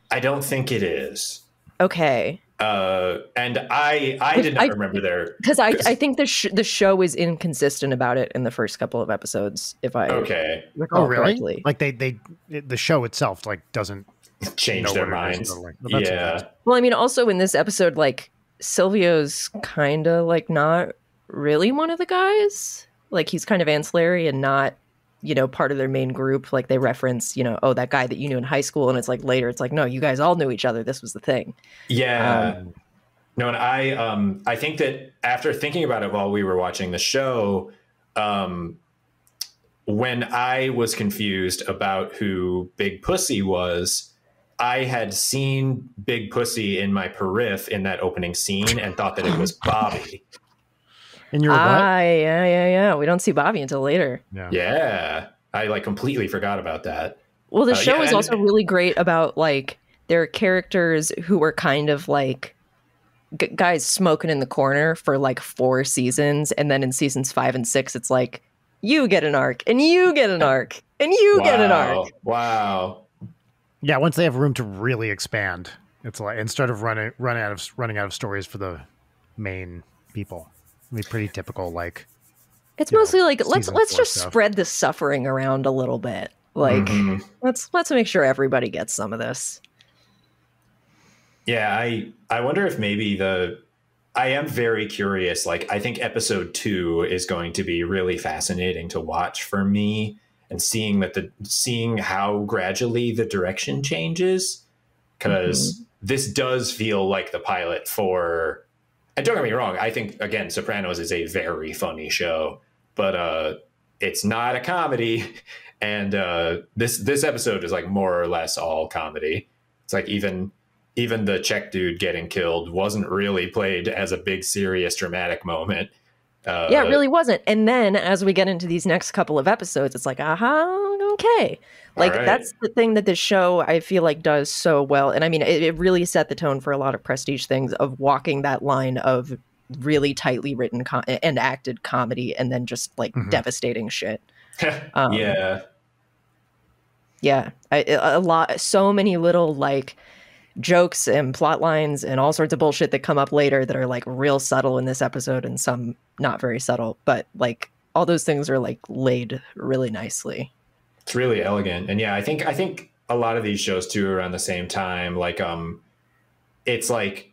[SPEAKER 4] I don't think it is.
[SPEAKER 3] Okay,
[SPEAKER 4] Uh, and I I did not
[SPEAKER 3] I-
[SPEAKER 4] remember their
[SPEAKER 3] because I I think the sh- the show is inconsistent about it in the first couple of episodes. If I
[SPEAKER 4] okay
[SPEAKER 3] recall
[SPEAKER 5] Oh, really?
[SPEAKER 3] correctly.
[SPEAKER 5] Like they they the show itself like doesn't
[SPEAKER 4] change their
[SPEAKER 5] what it is
[SPEAKER 4] minds.
[SPEAKER 5] totally. Well,
[SPEAKER 4] yeah.
[SPEAKER 5] interesting.
[SPEAKER 3] Well, I mean, also in this episode, like Silvio's kind of like not really one of the guys. Like he's kind of ancillary and not, you know, part of their main group. Like they reference, you know, oh that guy that you knew in high school, and it's like later, it's like no, you guys all knew each other. This was the thing.
[SPEAKER 4] Yeah.
[SPEAKER 3] Um,
[SPEAKER 4] no, and I um I think that after thinking about it while we were watching the show, um when I was confused about who Big Pussy was, I had seen Big Pussy in my periph in that opening scene and thought that it was Bobby.
[SPEAKER 5] And you're what?
[SPEAKER 3] Ah, yeah, yeah, yeah. We don't see Bobby until later.
[SPEAKER 5] Yeah.
[SPEAKER 4] Yeah. I like completely forgot about that.
[SPEAKER 3] Well, the
[SPEAKER 4] Uh,
[SPEAKER 3] show
[SPEAKER 4] yeah,
[SPEAKER 3] is
[SPEAKER 4] and-
[SPEAKER 3] also really great about like there are characters who were kind of like g- guys smoking in the corner for like four seasons, and then in seasons five and six, it's like you get an arc, and you get an arc, and you get an arc.
[SPEAKER 4] Wow.
[SPEAKER 5] Yeah, once they have room to really expand, it's like instead of running run out of running out of stories for the main people. I mean, pretty typical. Like,
[SPEAKER 3] It's
[SPEAKER 5] You know,
[SPEAKER 3] mostly like let's let's just
[SPEAKER 5] stuff.
[SPEAKER 3] spread the suffering around a little bit. Like
[SPEAKER 4] Mhm.
[SPEAKER 3] let's let's make sure everybody gets some of this.
[SPEAKER 4] Yeah, I I wonder if maybe the I am very curious. Like I think episode 2 is going to be really fascinating to watch for me and seeing that the seeing how gradually the direction changes because this does feel like the pilot for and don't get me wrong, I think again Sopranos is a very funny show, but uh it's not a comedy and uh this this episode is like more or less all comedy. It's like even even the Czech dude getting killed wasn't really played as a big, serious, dramatic moment. Uh,
[SPEAKER 3] yeah, it really wasn't. And then as we get into these next couple of episodes, it's like, aha, okay. Like
[SPEAKER 4] right.
[SPEAKER 3] that's the thing that this show I feel like does so well. And I mean, it, it really set the tone for a lot of prestige things of walking that line of really tightly written com- and acted comedy, and then just like
[SPEAKER 5] Mhm.
[SPEAKER 3] devastating shit. Um,
[SPEAKER 4] yeah,
[SPEAKER 3] Yeah, I, a lot, so many little like jokes and plot lines and all sorts of bullshit that come up later that are like real subtle in this episode and some not very subtle, but like all those things are like laid really nicely.
[SPEAKER 4] it's really elegant, and yeah, I think I think a lot of these shows too around the same time. Like, um, it's like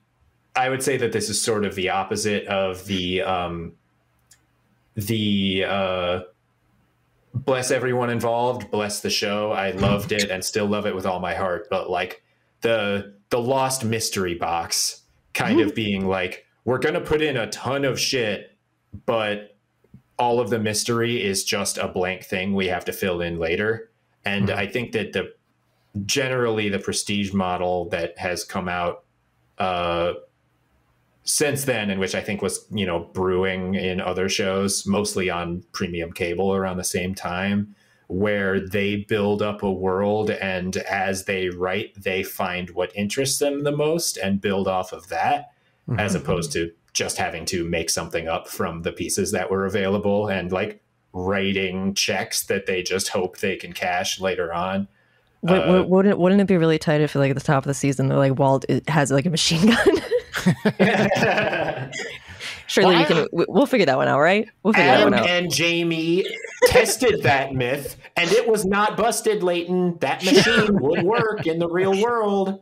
[SPEAKER 4] I would say that this is sort of the opposite of the um, the uh, bless everyone involved, bless the show. I loved it and still love it with all my heart. But like the the lost mystery box kind of being like, we're gonna put in a ton of shit, but all of the mystery is just a blank thing we have to fill in later. And
[SPEAKER 5] Mhm.
[SPEAKER 4] I think that the generally the prestige model that has come out uh since then and which i think was you know brewing in other shows mostly on premium cable around the same time where they build up a world and as they write they find what interests them the most and build off of that as opposed to just having to make something up from the pieces that were available and like writing checks that they just hope they can cash later on
[SPEAKER 3] Would,
[SPEAKER 4] Uh,
[SPEAKER 3] would, wouldn't wouldn't it be really tight if like at the top of the season they're like Walt has like a machine gun? Surely
[SPEAKER 5] Well,
[SPEAKER 3] we can. we- We'll figure that one out, right? We'll figure that
[SPEAKER 4] Adam
[SPEAKER 3] one out.
[SPEAKER 4] and Jamie tested that myth, and it was not busted, Leighton. That machine would work in the real world.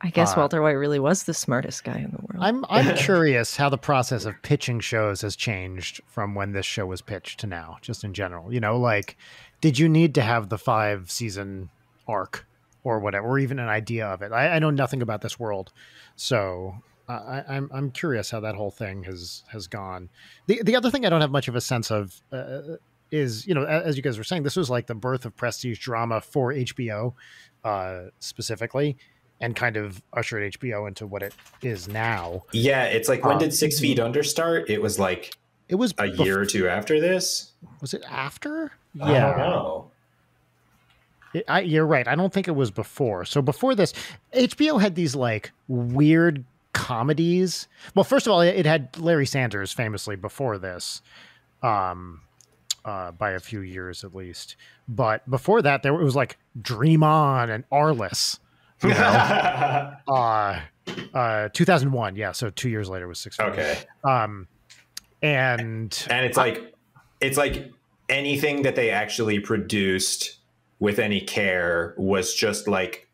[SPEAKER 3] I guess
[SPEAKER 5] uh,
[SPEAKER 3] Walter White really was the smartest guy in the world.
[SPEAKER 5] I'm I'm curious how the process of pitching shows has changed from when this show was pitched to now, just in general. You know, like did you need to have the five season arc or whatever, or even an idea of it? I, I know nothing about this world, so I, I'm I'm curious how that whole thing has has gone. The the other thing I don't have much of a sense of uh, is you know as you guys were saying, this was like the birth of prestige drama for HBO uh, specifically and kind of ushered HBO into what it is now.
[SPEAKER 4] Yeah, it's like when
[SPEAKER 5] Um,
[SPEAKER 4] did Six Feet Under start? It was like
[SPEAKER 5] It was
[SPEAKER 4] a year or two after this.
[SPEAKER 5] Was it after?
[SPEAKER 4] I don't know.
[SPEAKER 5] It- I, you're right. I don't think it was before. So before this, HBO had these like weird comedies. Well, first of all, it, had Larry Sanders famously before this, um, uh, by a few years at least. But before that, there it was like Dream On and Arliss. You know? uh, uh, 2001. Yeah, so two years later was six.
[SPEAKER 4] okay.
[SPEAKER 5] Um, and
[SPEAKER 4] and it's like it's like anything that they actually produced with any care was just like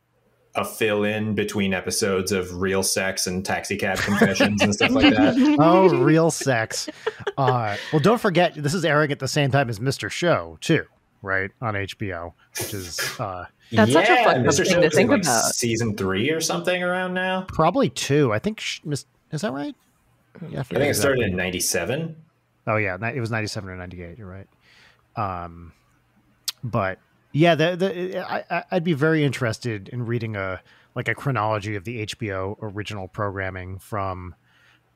[SPEAKER 4] a fill in between episodes of real sex and taxi cab confessions and stuff like that
[SPEAKER 5] oh, real sex. Uh, well, don't forget, this is airing at the same time as Mr. Show, too, right? On HBO, which is uh,
[SPEAKER 3] That's such a fun
[SPEAKER 4] Mr.
[SPEAKER 3] thing
[SPEAKER 4] Show
[SPEAKER 3] to think
[SPEAKER 4] like
[SPEAKER 3] about.
[SPEAKER 4] season three or something around now
[SPEAKER 5] probably two. I think, sh- Miss- is that right? Yeah,
[SPEAKER 4] i think it started in 97
[SPEAKER 5] Oh, yeah. It was 97 or 98. You're right. Um, but yeah, the, the, I, I'd be very interested in reading a like a chronology of the HBO original programming from,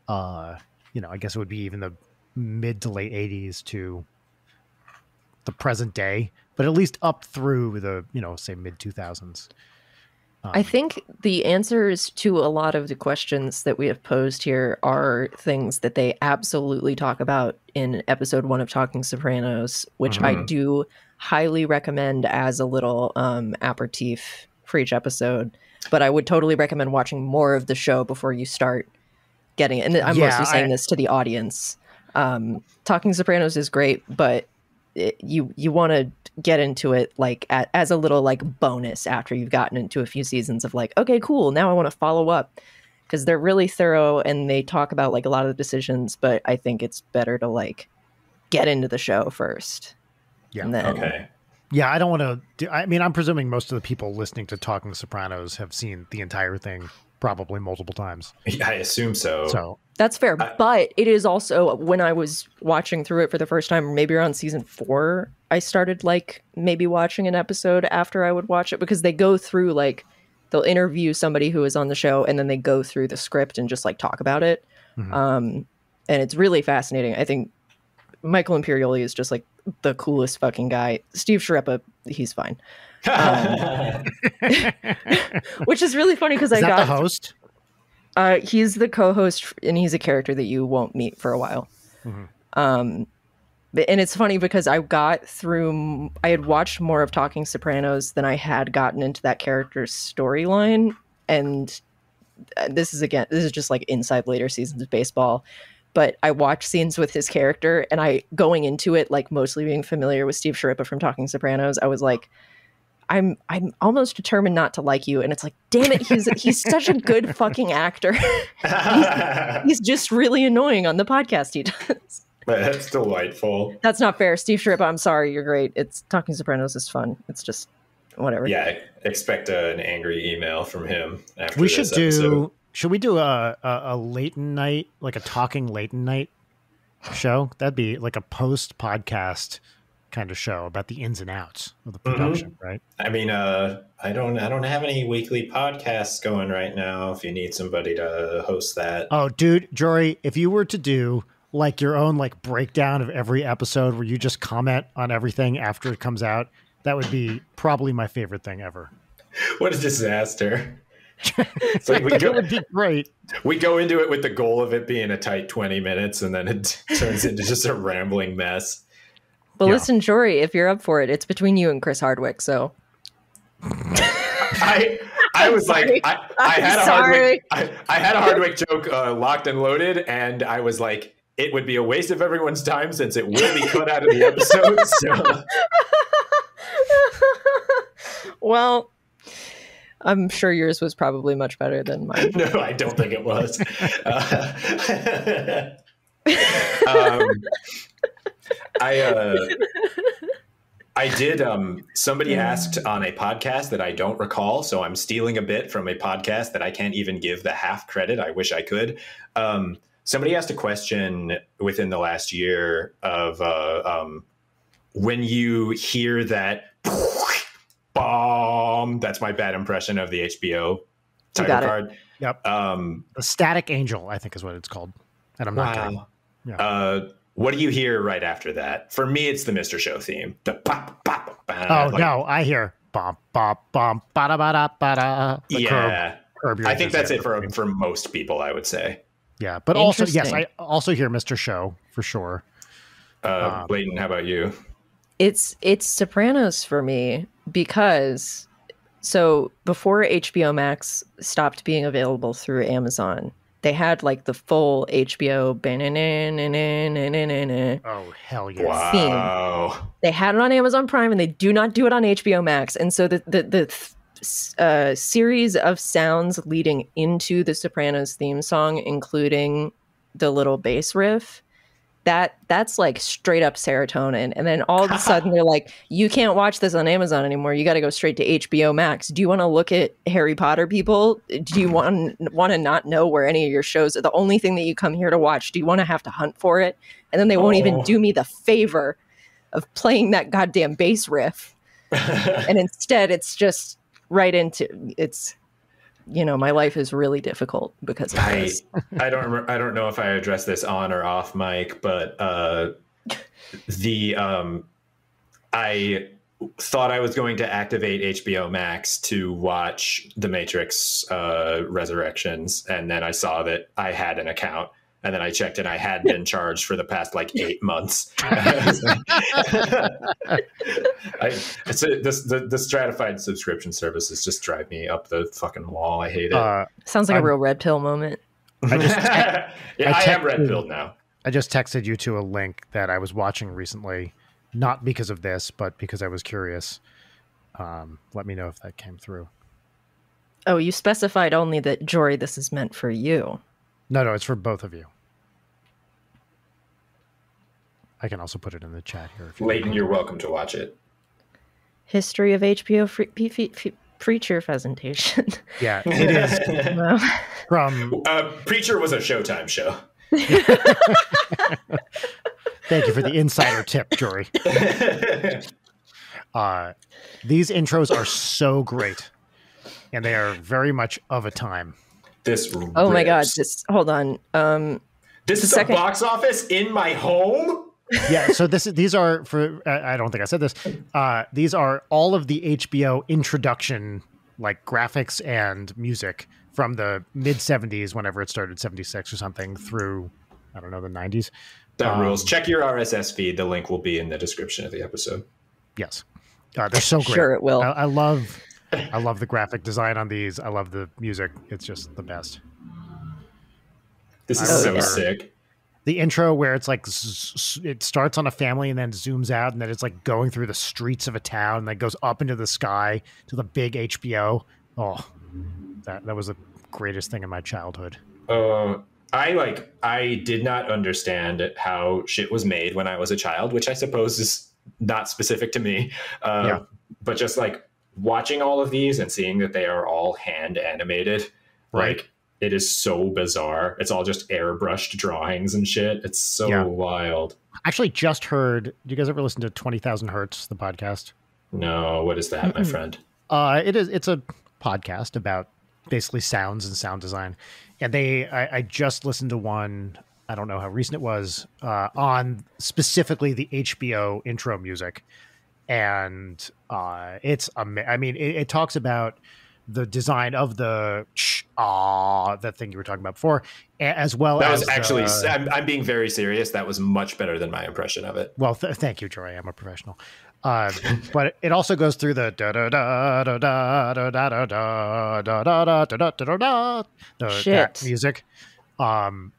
[SPEAKER 5] uh, you know, I guess it would be even the mid to late 80s to the present day, but at least up through the, you know, say mid 2000s.
[SPEAKER 3] I think the answers to a lot of the questions that we have posed here are things that they absolutely talk about in episode one of Talking Sopranos, which I
[SPEAKER 4] Mhm.
[SPEAKER 3] do highly recommend as a little um, aperitif for each episode. But I would totally recommend watching more of the show before you start getting it. And I'm
[SPEAKER 5] Yeah,
[SPEAKER 3] mostly saying
[SPEAKER 5] I-
[SPEAKER 3] this to the audience. Um, Talking Sopranos is great, but it, you you want to get into it like at, as a little like bonus after you've gotten into a few seasons of like okay cool now i want to follow up because they're really thorough and they talk about like a lot of the decisions but i think it's better to like get into the show first
[SPEAKER 5] Yeah.
[SPEAKER 3] and then
[SPEAKER 4] okay
[SPEAKER 5] Yeah, I don't want to. Do, I mean, I'm presuming most of the people listening to Talking Sopranos have seen the entire thing probably multiple times.
[SPEAKER 4] i assume so,
[SPEAKER 5] So
[SPEAKER 3] that's fair
[SPEAKER 4] I-
[SPEAKER 3] but it is also when i was watching through it for the first time maybe around season four i started like maybe watching an episode after i would watch it because they go through like they'll interview somebody who is on the show and then they go through the script and just like talk about it
[SPEAKER 5] Mhm.
[SPEAKER 3] um and it's really fascinating i think michael imperioli is just like the coolest fucking guy steve Schirripa, he's fine Um, which is really funny because i got
[SPEAKER 5] the host?
[SPEAKER 3] Uh, he's the co-host, and he's a character that you won't meet for a while.
[SPEAKER 5] Mhm.
[SPEAKER 3] Um, and it's funny because I got through. I had watched more of Talking Sopranos than I had gotten into that character's storyline, and uh, this is again, this is just like inside later seasons of baseball. But I watched scenes with his character, and I going into it like mostly being familiar with Steve Schirripa from Talking Sopranos. I was like, I'm I'm almost determined not to like you, and it's like, damn it, he's he's such a good fucking actor. he's just really annoying on the podcast he does.
[SPEAKER 4] that's delightful
[SPEAKER 3] That's not fair, Steve Schirripa. I'm sorry, you're great. It's Talking Sopranos is fun. It's just whatever.
[SPEAKER 4] yeah expect an angry email from him after
[SPEAKER 5] We should
[SPEAKER 4] this
[SPEAKER 5] do.
[SPEAKER 4] episode.
[SPEAKER 5] Should we do a, a a late night, like a talking late night show? That'd be like a post podcast kind of show about the ins and outs of the production, right?
[SPEAKER 4] I mean, uh, I don't, I don't have any weekly podcasts going right now. If you need somebody to host that,
[SPEAKER 5] Oh, dude, Jory, if you were to do like your own like breakdown of every episode where you just comment on everything after it comes out, that would be probably my favorite thing ever.
[SPEAKER 4] what a disaster! It's like we go,
[SPEAKER 5] would be great.
[SPEAKER 4] we go into it with the goal of it being a tight twenty minutes, and then it turns into just a rambling mess.
[SPEAKER 3] But
[SPEAKER 5] Yeah.
[SPEAKER 3] listen, Jory, if you're up for it, it's between you and Chris Hardwick. So
[SPEAKER 4] I, I was
[SPEAKER 3] sorry.
[SPEAKER 4] like, I, I
[SPEAKER 3] I'm
[SPEAKER 4] had a
[SPEAKER 3] sorry.
[SPEAKER 4] Hardwick, I, I had a Hardwick joke uh, locked and loaded, and I was like, it would be a waste of everyone's time since it will be cut out of the episode. So.
[SPEAKER 3] well, I'm sure yours was probably much better than mine.
[SPEAKER 4] no, I don't think it was. Uh, um, I uh, I did. Um, somebody asked on a podcast that I don't recall, so I'm stealing a bit from a podcast that I can't even give the half credit. I wish I could. Um, somebody asked a question within the last year of uh, um, when you hear that bomb. That's my bad impression of the HBO
[SPEAKER 3] You
[SPEAKER 4] title
[SPEAKER 3] got it.
[SPEAKER 4] card.
[SPEAKER 5] Yep.
[SPEAKER 4] Um,
[SPEAKER 5] The Static Angel, I think, is what it's called. And I'm not kidding. Yeah.
[SPEAKER 4] Uh, what do you hear right after that? For me, it's the Mr. Show theme. The pop, pop, pop.
[SPEAKER 5] Oh
[SPEAKER 4] like-
[SPEAKER 5] no, I hear bum bum bum ba da ba da ba da. The curb-
[SPEAKER 4] Yeah.
[SPEAKER 5] curb
[SPEAKER 4] I think that's it for for most people, I would say.
[SPEAKER 5] Yeah, but also yes, I also hear Mr. Show for sure.
[SPEAKER 4] Uh,
[SPEAKER 5] Um,
[SPEAKER 4] Leighton, how about you?
[SPEAKER 3] It's it's Sopranos for me because so before HBO Max stopped being available through Amazon, they had like the full HBO.
[SPEAKER 5] Oh hell yes.
[SPEAKER 4] Wow.
[SPEAKER 3] They had it on Amazon Prime and they do not do it on HBO Max. And so the the the th- uh, series of sounds leading into the Sopranos theme song, including the little bass riff, that that's like straight up serotonin. And then all of a sudden they're like, you can't watch this on Amazon anymore. You got to go straight to HBO Max. Do you want to look at Harry Potter people? Do you want want to not know where any of your shows are? The only thing that you come here to watch, do you want to have to hunt for it? And then they won't even
[SPEAKER 4] Oh.
[SPEAKER 3] do me the favor of playing that goddamn bass riff. and instead it's just right into it's you know, my life is really difficult because of
[SPEAKER 4] I
[SPEAKER 3] this.
[SPEAKER 4] I don't remember, I don't know if I addressed this on or off mic, but uh, the um, I thought I was going to activate HBO Max to watch The Matrix uh, Resurrections, and then I saw that I had an account. And then I checked, and I had been charged for the past like eight months. I, it's a, this, the, the stratified subscription services just drive me up the fucking wall. I hate it.
[SPEAKER 5] Uh,
[SPEAKER 3] Sounds like
[SPEAKER 5] I'm-
[SPEAKER 3] a real red pill moment.
[SPEAKER 5] I just
[SPEAKER 4] yeah,
[SPEAKER 5] I
[SPEAKER 4] I, am red
[SPEAKER 5] texted-
[SPEAKER 4] pilled now.
[SPEAKER 5] I just texted you to a link that I was watching recently, not because of this, but because I was curious. Um, let me know if that came through.
[SPEAKER 3] Oh, you specified only that Jory, this is meant for you.
[SPEAKER 5] No, no, it's for both of you. I can also put it in the chat here. If you
[SPEAKER 4] Leighton, you're welcome to watch it.
[SPEAKER 3] History of HBO free, fe- fe- fe- preacher presentation.
[SPEAKER 5] Yeah, it is from.
[SPEAKER 4] Uh, Preacher was a Showtime show.
[SPEAKER 5] Thank you for the insider tip, Jory. Uh, these intros are so great, and they are very much of a time.
[SPEAKER 4] This.
[SPEAKER 3] oh my god, just hold on. Um
[SPEAKER 4] This
[SPEAKER 3] the
[SPEAKER 4] is
[SPEAKER 3] second-
[SPEAKER 4] a box office in my home.
[SPEAKER 5] yeah so this is these are for i I don't think i said this uh these are all of the hbo introduction like graphics and music from the mid 70s whenever it started 76 or something through i don't know the 90s
[SPEAKER 4] That
[SPEAKER 5] Um,
[SPEAKER 4] rules. Check your RSS feed. The link will be in the description of the episode.
[SPEAKER 5] yes uh, they're so great
[SPEAKER 3] Sure it will.
[SPEAKER 5] I, I love i love the graphic design on these i love the music it's just the best
[SPEAKER 4] This is so sick.
[SPEAKER 5] the intro where it's like it starts on a family and then zooms out and then it's like going through the streets of a town and then goes up into the sky to the big HBO. Oh, that that was the greatest thing in my childhood.
[SPEAKER 4] Uh, I like. I did not understand how shit was made when I was a child, which I suppose is not specific to me. Uh,
[SPEAKER 5] Yeah.
[SPEAKER 4] But just like watching all of these and seeing that they are all hand animated,
[SPEAKER 5] Right.
[SPEAKER 4] like it is so bizarre. It's all just airbrushed drawings and shit. It's so
[SPEAKER 5] Yeah.
[SPEAKER 4] wild.
[SPEAKER 5] I actually, just heard. Do you guys ever listen to Twenty Thousand Hertz, the podcast?
[SPEAKER 4] No, what is that, my friend?
[SPEAKER 5] Uh, it is. It's a podcast about basically sounds and sound design, and they. I, I just listened to one. I don't know how recent it was uh, on specifically the HBO intro music, and uh, it's. I mean, it, it talks about the design of the ah that thing you were talking about before, as well
[SPEAKER 4] That
[SPEAKER 5] as
[SPEAKER 4] was actually.
[SPEAKER 5] the-
[SPEAKER 4] I'm, I'm being very serious. That was much better than my impression of it.
[SPEAKER 5] well, th- thank you, Jory. I'm a professional. Uh, but it also goes through the da da da da da da da da da da da da da da da da da that
[SPEAKER 3] Shit.
[SPEAKER 5] music. Um,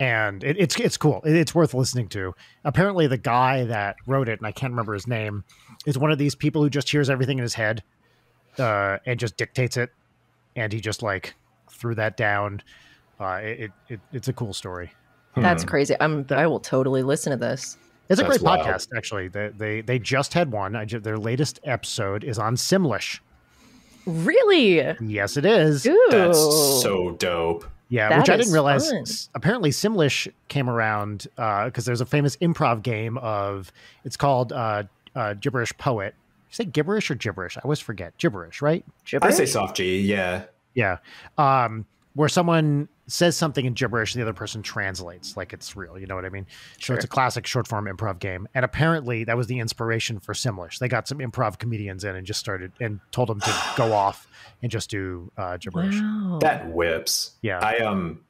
[SPEAKER 5] and it, it's it's cool. It, it's worth listening to. Apparently, the guy that wrote it, and I can't remember his name, is one of these people who just hears everything in his head, uh, and just dictates it, and he just like threw that down. Uh, it, it, it it's a cool story.
[SPEAKER 3] That's crazy. I'm I will totally listen to this.
[SPEAKER 5] It's a
[SPEAKER 4] That's
[SPEAKER 5] great
[SPEAKER 4] wild.
[SPEAKER 5] podcast, actually. They, they they just had one. I ju- their latest episode is on Simlish.
[SPEAKER 3] Really?
[SPEAKER 5] Yes, it is.
[SPEAKER 3] Ooh.
[SPEAKER 4] That's so dope.
[SPEAKER 5] Yeah,
[SPEAKER 3] That
[SPEAKER 5] which I didn't realize.
[SPEAKER 3] fun.
[SPEAKER 5] Apparently, Simlish came around because there's a famous improv game of. It's called uh, uh, Gibberish Poet. You say gibberish or gibberish? I always forget. Gibberish, right?
[SPEAKER 3] Gibberish?
[SPEAKER 4] I say soft G. Yeah.
[SPEAKER 5] Yeah. Um, where someone says something in gibberish and the other person translates like it's real. You know what I mean? So it's a classic short form improv game. And apparently that was the inspiration for Simlish. They got some improv comedians in and just started and told them to go off and just do uh, gibberish.
[SPEAKER 3] Wow.
[SPEAKER 4] That whips.
[SPEAKER 5] Yeah.
[SPEAKER 4] I um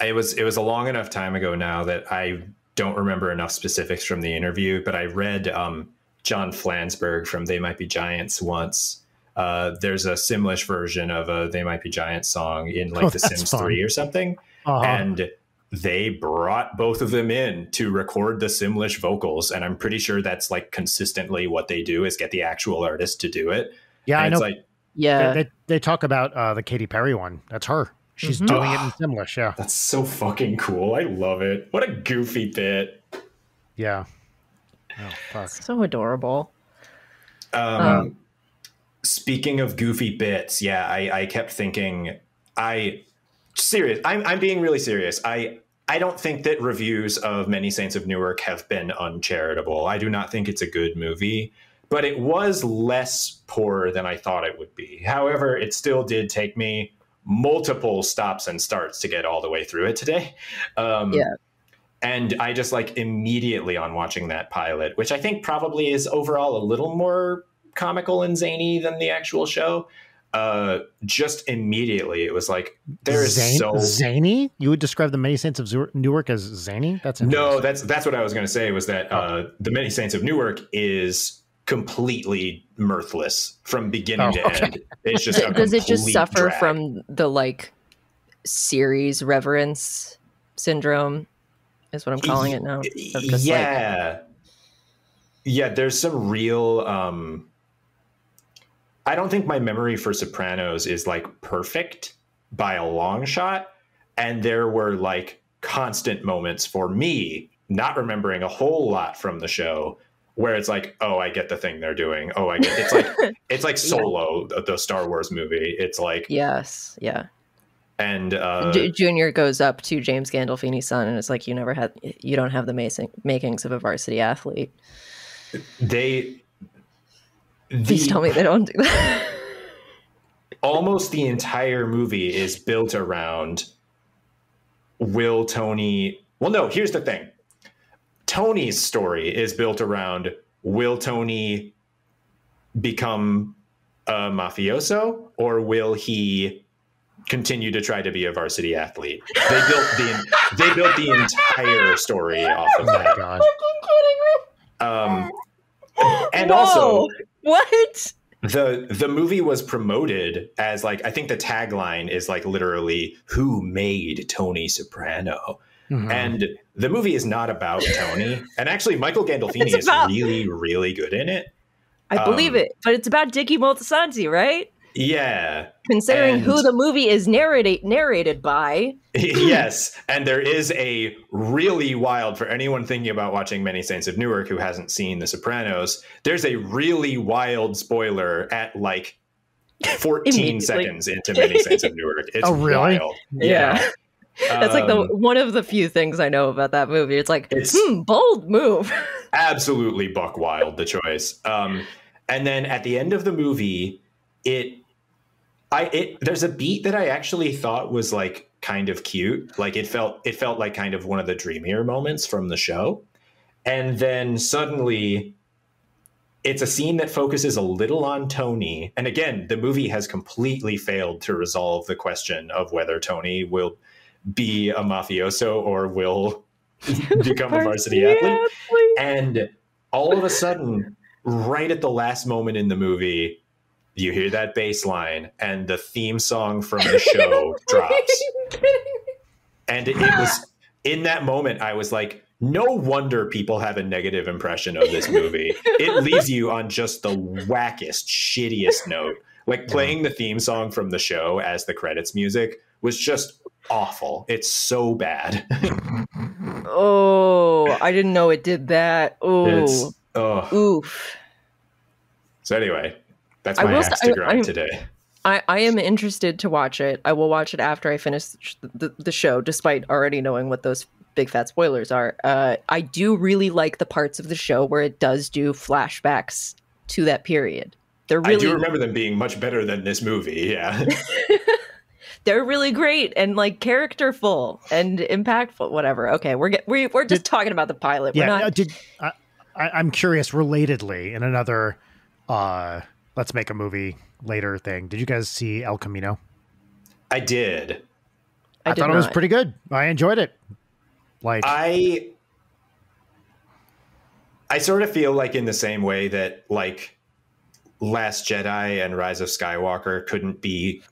[SPEAKER 4] it was it was a long enough time ago now that I don't remember enough specifics from the interview, but I read um John Flansburgh from They Might Be Giants once. Uh, there's a Simlish version of a They Might Be Giants song in like
[SPEAKER 5] Oh,
[SPEAKER 4] The Sims
[SPEAKER 5] fun.
[SPEAKER 4] 3 or something.
[SPEAKER 5] Uh-huh.
[SPEAKER 4] And they brought both of them in to record the Simlish vocals. And I'm pretty sure that's like consistently what they do is get the actual artist to do it.
[SPEAKER 5] yeah,
[SPEAKER 4] and
[SPEAKER 5] I
[SPEAKER 4] it's
[SPEAKER 5] know.
[SPEAKER 4] like,
[SPEAKER 3] yeah.
[SPEAKER 5] they, they, they talk about uh, the Katy Perry one. That's her. She's
[SPEAKER 3] Mhm.
[SPEAKER 5] doing it in Simlish. Yeah.
[SPEAKER 4] that's so fucking cool. I love it. What a goofy bit.
[SPEAKER 5] Yeah. Oh, fuck.
[SPEAKER 3] so adorable.
[SPEAKER 4] Um,
[SPEAKER 3] Um,
[SPEAKER 4] speaking of goofy bits, yeah, I, I kept thinking, I serious. I'm I'm being really serious. I I don't think that reviews of Many Saints of Newark have been uncharitable. I do not think it's a good movie, but it was less poor than I thought it would be. However, it still did take me multiple stops and starts to get all the way through it today. Um,
[SPEAKER 3] Yeah.
[SPEAKER 4] And I just like immediately on watching that pilot, which I think probably is overall a little more comical and zany than the actual show. Uh, just immediately, it was like there is
[SPEAKER 5] Zane-
[SPEAKER 4] so
[SPEAKER 5] zany. You would describe the Many Saints of Newark as zany. That's
[SPEAKER 4] no. That's that's what I was going to say was that uh, the Many Saints of Newark is completely mirthless from beginning
[SPEAKER 5] Oh,
[SPEAKER 4] to
[SPEAKER 5] okay.
[SPEAKER 4] end. It's just a
[SPEAKER 3] Does it just suffer
[SPEAKER 4] drag.
[SPEAKER 3] from the like series reverence syndrome? Is what I'm calling it now. Of just, like-
[SPEAKER 4] yeah yeah there's some real um i don't think my memory for sopranos is like perfect by a long shot and there were like constant moments for me not remembering a whole lot from the show where it's like oh i get the thing they're doing oh i get it's like it's like solo the, the star wars movie it's like
[SPEAKER 3] Yes. Yeah.
[SPEAKER 4] and uh
[SPEAKER 3] J- Junior goes up to James Gandolfini's son and it's like, "You never had, you don't have the making, makings of a varsity athlete."
[SPEAKER 4] they
[SPEAKER 3] Please tell me they don't do that.
[SPEAKER 4] almost the entire movie is built around will Tony. Well, no, here's the thing Tony's story is built around will Tony become a mafioso or will he continue to try to be a varsity athlete? They built the they built the entire story off of
[SPEAKER 5] Oh my
[SPEAKER 4] that.
[SPEAKER 5] god.
[SPEAKER 4] Um, and
[SPEAKER 3] Whoa.
[SPEAKER 4] also
[SPEAKER 3] what?
[SPEAKER 4] the the movie was promoted as like I think the tagline is like literally who made Tony Soprano.
[SPEAKER 5] Mhm.
[SPEAKER 4] And the movie is not about Tony. And actually Michael Gandolfini
[SPEAKER 3] It's
[SPEAKER 4] is
[SPEAKER 3] about-
[SPEAKER 4] really really good in it.
[SPEAKER 3] I believe
[SPEAKER 4] Um,
[SPEAKER 3] it, but it's about Dickie Moltisanti, right?
[SPEAKER 4] Yeah.
[SPEAKER 3] Considering
[SPEAKER 4] and-
[SPEAKER 3] who the movie is narrated narrated by.
[SPEAKER 4] yes, and there is a really wild for anyone thinking about watching Many Saints of Newark who hasn't seen The Sopranos. There's a really wild spoiler at like 14 seconds into Many Saints of Newark. It's
[SPEAKER 5] Oh, really?
[SPEAKER 4] wild.
[SPEAKER 3] Yeah. That's like the
[SPEAKER 4] Um,
[SPEAKER 3] one of the few things I know about that movie. It's like,
[SPEAKER 4] It's-
[SPEAKER 3] hmm, bold move.
[SPEAKER 4] absolutely buck wild the choice um and then at the end of the movie it i it there's a beat that i actually thought was like kind of cute like it felt it felt like kind of one of the dreamier moments from the show and then suddenly it's a scene that focuses a little on Tony. And again, the movie has completely failed to resolve the question of whether Tony will be a mafioso or will become a varsity athlete. And all of a sudden, right at the last moment in the movie, you hear that bass line and the theme song from the show drops. And it was in that moment, I was like, no wonder people have a negative impression of this movie. it leaves you on just the wackest, shittiest note. Like playing the theme song from the show as the credits music was just awful. It's so bad.
[SPEAKER 3] Oh, I didn't know it did that. Oh,
[SPEAKER 4] oh.
[SPEAKER 3] oof.
[SPEAKER 4] So anyway, that's
[SPEAKER 3] I will
[SPEAKER 4] axe
[SPEAKER 3] say-
[SPEAKER 4] to
[SPEAKER 3] I-
[SPEAKER 4] grind
[SPEAKER 3] I'm-
[SPEAKER 4] today.
[SPEAKER 3] I, I am interested to watch it. I will watch it after I finish the, the show, despite already knowing what those big fat spoilers are. Uh, I do really like the parts of the show where it does do flashbacks to that period. They're really I
[SPEAKER 4] do remember them being much better than this movie. Yeah.
[SPEAKER 3] they're really great and like characterful and impactful. Whatever. Okay, we're get, we, we're just talking about the pilot.
[SPEAKER 5] Yeah,
[SPEAKER 3] we're
[SPEAKER 5] uh,
[SPEAKER 3] not.
[SPEAKER 5] did I, I, I'm curious. Relatedly, in another, uh, let's make a movie later thing. Did you guys see El Camino?
[SPEAKER 4] I did.
[SPEAKER 3] I,
[SPEAKER 5] I,
[SPEAKER 3] did
[SPEAKER 5] thought it was pretty good. I enjoyed it. Like,
[SPEAKER 4] I I sort of feel like in the same way that like Last Jedi and Rise of Skywalker couldn't be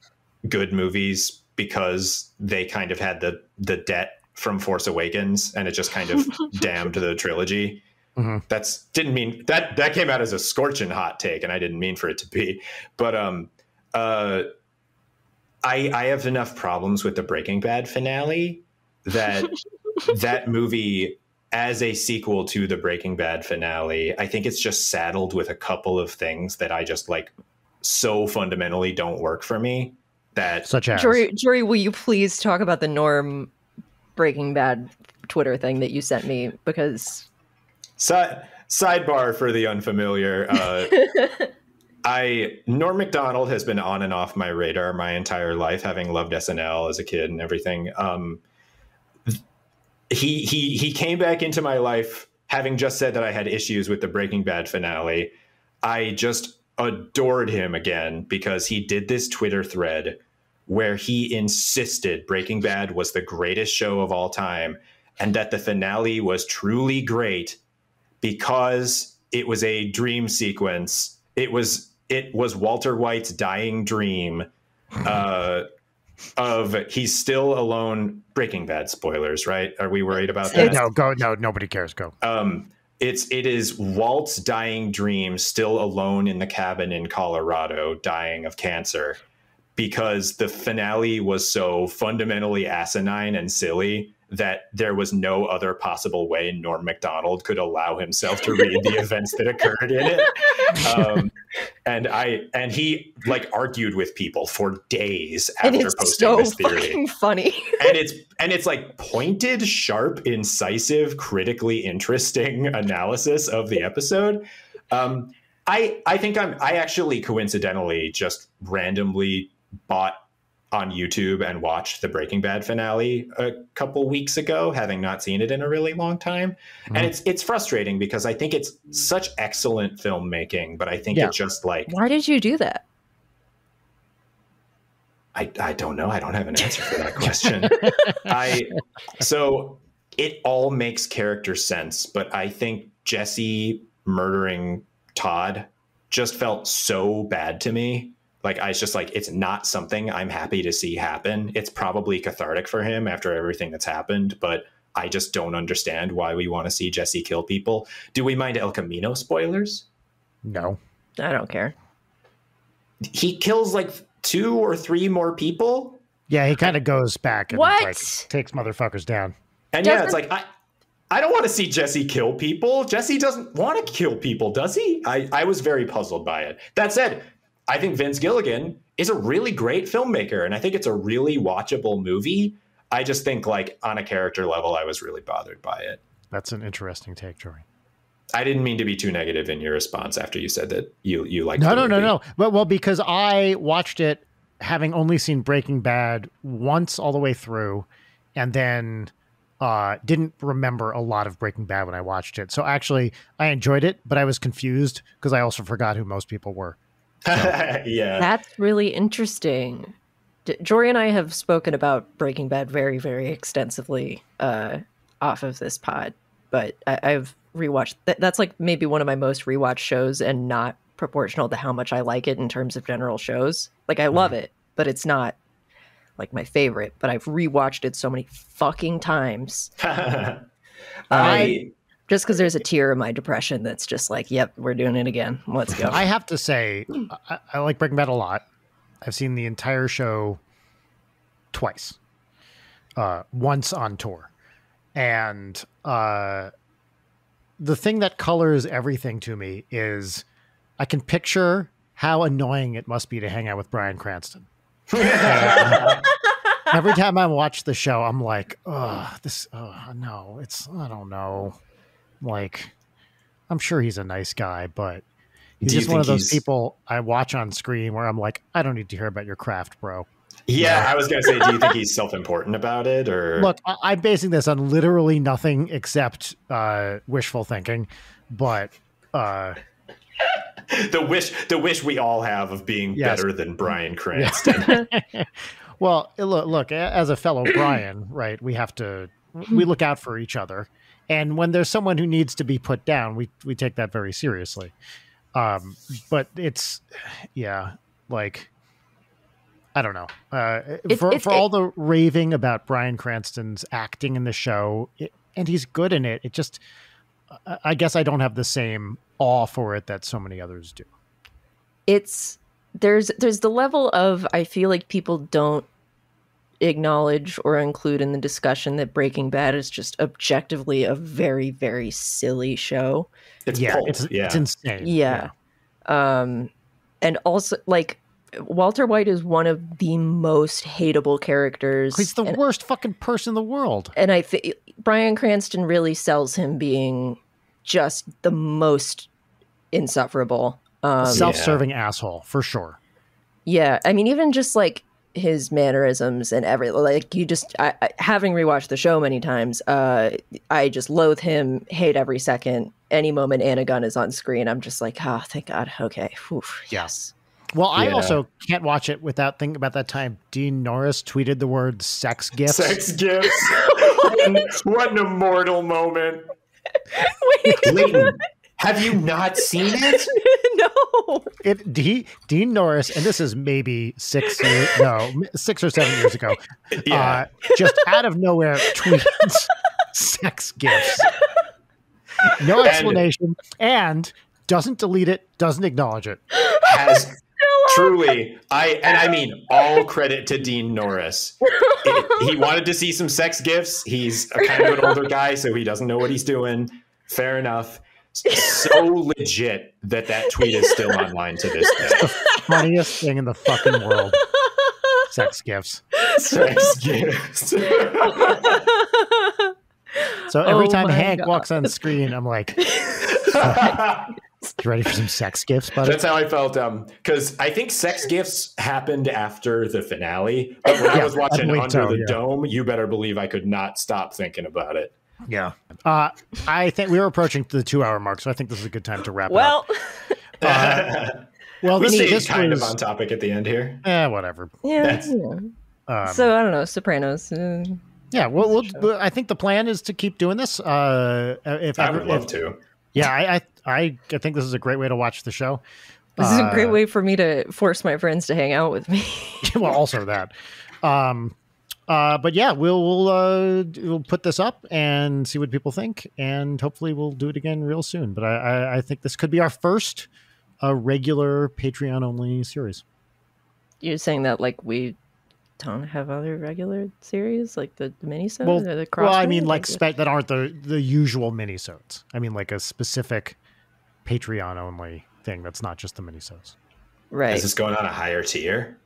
[SPEAKER 4] good movies because they kind of had the the debt from Force Awakens and it just kind of damned the trilogy.
[SPEAKER 5] Mhm.
[SPEAKER 4] That's didn't mean that that came out as a scorching hot take and I didn't mean for it to be. But um uh I I have enough problems with the Breaking Bad finale that that movie as a sequel to the Breaking Bad finale, I think it's just saddled with a couple of things that I just like so fundamentally don't work for me that
[SPEAKER 5] such as
[SPEAKER 3] Jory, Jory, will you please talk about the Norm Breaking Bad Twitter thing that you sent me because
[SPEAKER 4] Side, sidebar for the unfamiliar. Uh, I Norm Macdonald has been on and off my radar my entire life, having loved SNL as a kid and everything. Um, he he he came back into my life having just said that I had issues with the Breaking Bad finale. I just adored him again because he did this Twitter thread where he insisted Breaking Bad was the greatest show of all time and that the finale was truly great because it was a dream sequence. It was it was Walter White's dying dream uh, of he's still alone. Breaking Bad spoilers, right? Are we worried about that?
[SPEAKER 5] no, go. No, nobody cares. Go.
[SPEAKER 4] um, it's it is Walt's dying dream, still alone in the cabin in Colorado, dying of cancer, because the finale was so fundamentally asinine and silly that there was no other possible way Norm Macdonald could allow himself to read the events that occurred in it. Um, and I and he like argued with people for days after posting
[SPEAKER 3] so
[SPEAKER 4] this theory
[SPEAKER 3] fucking funny.
[SPEAKER 4] and it's and it's like pointed sharp incisive critically interesting analysis of the episode um i i think i'm i actually coincidentally just randomly bought on youtube and watched the breaking bad finale a couple weeks ago having not seen it in a really long time
[SPEAKER 5] Mhm.
[SPEAKER 4] and it's it's frustrating because i think it's such excellent filmmaking but i think
[SPEAKER 5] Yeah.
[SPEAKER 4] it just like
[SPEAKER 3] Why did you do that?
[SPEAKER 4] I, I don't know. I don't have an answer for that question. I so it all makes character sense, but I think Jesse murdering Todd just felt so bad to me. Like I was just like, it's not something I'm happy to see happen. It's probably cathartic for him after everything that's happened, but I just don't understand why we want to see Jesse kill people. Do we mind El Camino spoilers?
[SPEAKER 5] No.
[SPEAKER 3] I don't care.
[SPEAKER 4] He kills like two or three more people.
[SPEAKER 5] Yeah, he kind of goes back and
[SPEAKER 3] What?
[SPEAKER 5] like takes motherfuckers down.
[SPEAKER 4] And yeah, it's like I I don't want to see Jesse kill people. Jesse doesn't want to kill people, does he? I, I was very puzzled by it. That said, I think Vince Gilligan is a really great filmmaker, and I think it's a really watchable movie. I just think like on a character level, I was really bothered by it.
[SPEAKER 5] That's an interesting take, Jory.
[SPEAKER 4] I didn't mean to be too negative in your response after you said that you you liked
[SPEAKER 5] No, no, no,
[SPEAKER 4] movie.
[SPEAKER 5] no. But well, because I watched it having only seen Breaking Bad once all the way through, and then uh, didn't remember a lot of Breaking Bad when I watched it. So actually, I enjoyed it, but I was confused because I also forgot who most people were.
[SPEAKER 4] yeah.
[SPEAKER 3] That's really interesting. Jory and I have spoken about Breaking Bad very, very extensively uh, off of this pod, but I- I've rewatched. Th- that's like maybe one of my most rewatched shows, and not proportional to how much I like it in terms of general shows. Like I love it, but it's not like my favorite. But I've rewatched it so many fucking times
[SPEAKER 4] I
[SPEAKER 3] just because there's a tier of my depression that's just like, yep, we're doing it again. Let's go.
[SPEAKER 5] I have to say, I, I like Breaking Bad a lot. I've seen the entire show twice, uh, once on tour, and uh, the thing that colors everything to me is I can picture how annoying it must be to hang out with Bryan Cranston. Every time I watch the show, I'm like, oh, this, oh, no, it's, I don't know. Like, I'm sure he's a nice guy, but he's just one of those
[SPEAKER 4] he's-
[SPEAKER 5] people I watch on screen where I'm like, I don't need to hear about your craft, bro.
[SPEAKER 4] Yeah, I was gonna say, do you think he's self-important about it, or
[SPEAKER 5] Look, I- I'm basing this on literally nothing except uh, wishful thinking, but uh,
[SPEAKER 4] the wish the wish we all have of being
[SPEAKER 5] Yes.
[SPEAKER 4] better than Bryan Cranston?
[SPEAKER 5] well, look, look, as a fellow Brian, right? We have to we look out for each other, and when there's someone who needs to be put down, we we take that very seriously. Um, but it's yeah, like I don't know. Uh, for for all the raving about Bryan Cranston's acting in the show, it, and he's good in it. It just, I- I guess, I don't have the same awe for it that so many others do.
[SPEAKER 3] it's there's there's the level of I feel like people don't acknowledge or include in the discussion that Breaking Bad is just objectively a very very silly show.
[SPEAKER 4] It's
[SPEAKER 5] yeah, it's
[SPEAKER 4] yeah.
[SPEAKER 5] it's insane.
[SPEAKER 3] Yeah. Um and also like Walter White is one of the most hateable characters.
[SPEAKER 5] He's the
[SPEAKER 3] and,
[SPEAKER 5] worst fucking person in the world.
[SPEAKER 3] and I think Bryan Cranston really sells him being just the most insufferable. Um
[SPEAKER 5] Self-serving asshole for sure.
[SPEAKER 3] Yeah, I mean, even just like his mannerisms and every like you just I, I, having rewatched the show many times, uh, I just loathe him, hate every second. Any moment Anna Gunn is on screen, I'm just like, oh, thank God. Okay, Whew, yes.
[SPEAKER 5] Well, I also can't watch it without thinking about that time Dean Norris tweeted the word "sex gifts."
[SPEAKER 4] Sex gifts. what, what an immortal moment. Clayton, have you not seen it?
[SPEAKER 3] no.
[SPEAKER 5] It D, Dean Norris, and this is maybe six years, no, six or seven years ago.
[SPEAKER 4] Yeah.
[SPEAKER 5] Uh, just out of nowhere, tweets sex gifts. No explanation, and doesn't delete it, doesn't acknowledge it.
[SPEAKER 4] has truly i and i mean all credit to dean norris He- he wanted to see some sex gifts he's a kind of an older guy so he doesn't know what he's doing fair enough so legit that that tweet is still online to this day
[SPEAKER 5] Funniest thing in the fucking world. Sex gifts.
[SPEAKER 4] sex gifts
[SPEAKER 5] So every
[SPEAKER 3] Oh
[SPEAKER 5] time Hank
[SPEAKER 3] God.
[SPEAKER 5] walks on the screen, I'm like, "You ready for some sex gifts, buddy?"
[SPEAKER 4] That's how I felt. Um, because I think sex gifts happened after the finale. But when I was watching Under
[SPEAKER 5] so,
[SPEAKER 4] the
[SPEAKER 5] yeah.
[SPEAKER 4] Dome, you better believe I could not stop thinking about it.
[SPEAKER 5] Yeah. Uh, I think we were approaching the two hour mark, so I think this is a good time to wrap
[SPEAKER 3] Well,
[SPEAKER 5] it up. Well,
[SPEAKER 4] we
[SPEAKER 5] this,
[SPEAKER 4] stayed
[SPEAKER 5] this
[SPEAKER 4] kind
[SPEAKER 5] was,
[SPEAKER 4] of on topic at the end here.
[SPEAKER 5] eh, whatever.
[SPEAKER 3] yeah. Yeah.
[SPEAKER 5] Um,
[SPEAKER 3] so I don't know. Sopranos. uh,
[SPEAKER 5] yeah, well, we'll, well, I think the plan is to keep doing this. Uh, if
[SPEAKER 4] I
[SPEAKER 5] ever,
[SPEAKER 4] would love
[SPEAKER 5] if-
[SPEAKER 4] to.
[SPEAKER 5] yeah, I, I, I, I think this is a great way to watch the show.
[SPEAKER 3] this is a
[SPEAKER 5] Uh,
[SPEAKER 3] great way for me to force my friends to hang out with me.
[SPEAKER 5] well, also that. Um, uh, but yeah, we'll we'll uh, we'll put this up and see what people think, and hopefully we'll do it again real soon. But I, I, I think this could be our first uh, regular Patreon only series.
[SPEAKER 3] You're saying that like we don't have other regular series like the, the minisodes
[SPEAKER 5] Well,
[SPEAKER 3] or the cross?
[SPEAKER 5] well, I mean, like
[SPEAKER 3] the-
[SPEAKER 5] spec that aren't the the usual minisodes. I mean, like a specific Patreon only thing that's not just the minisodes.
[SPEAKER 3] right.
[SPEAKER 4] Is this going on a higher tier?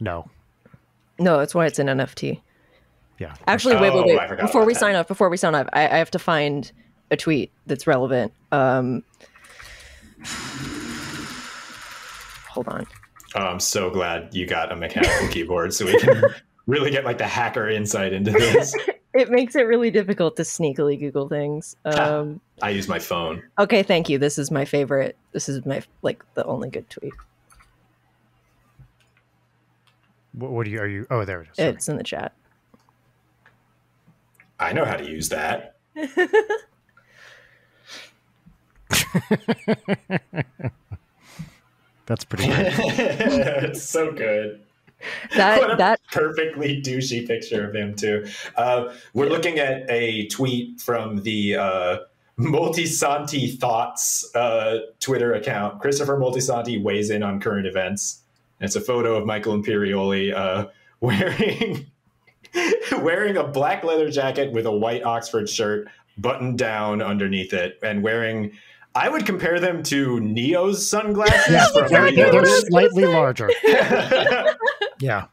[SPEAKER 5] No,
[SPEAKER 3] No, that's why it's an NFT.
[SPEAKER 5] Yeah,
[SPEAKER 3] Actually, wait,
[SPEAKER 4] Oh,
[SPEAKER 3] wait,
[SPEAKER 4] I
[SPEAKER 3] wait. Before we
[SPEAKER 4] that.
[SPEAKER 3] sign off, before we sign off, I, I have to find a tweet that's relevant. Um, hold on.
[SPEAKER 4] Oh, I'm so glad you got a mechanical keyboard so we can really get like the hacker insight into this.
[SPEAKER 3] It makes it really difficult to sneakily Google things. Um,
[SPEAKER 4] I use my phone.
[SPEAKER 3] okay, thank you. This is my favorite. This is my like the only good tweet.
[SPEAKER 5] What, what do you are you? Oh, there it is. Sorry.
[SPEAKER 3] It's in the chat.
[SPEAKER 4] I know how to use that.
[SPEAKER 5] That's pretty good.
[SPEAKER 4] it's so good.
[SPEAKER 3] That
[SPEAKER 4] what a
[SPEAKER 3] that
[SPEAKER 4] perfectly douchey picture of him too. Uh, we're looking at a tweet from the uh, Moltisanti Thoughts uh, Twitter account. Christopher Moltisanti weighs in on current events. And it's a photo of Michael Imperioli uh, wearing wearing a black leather jacket with a white Oxford shirt buttoned down underneath it, and wearing. I would compare them to Neo's sunglasses.
[SPEAKER 5] yeah,
[SPEAKER 4] from
[SPEAKER 5] they're, they're, they're slightly larger. Yeah,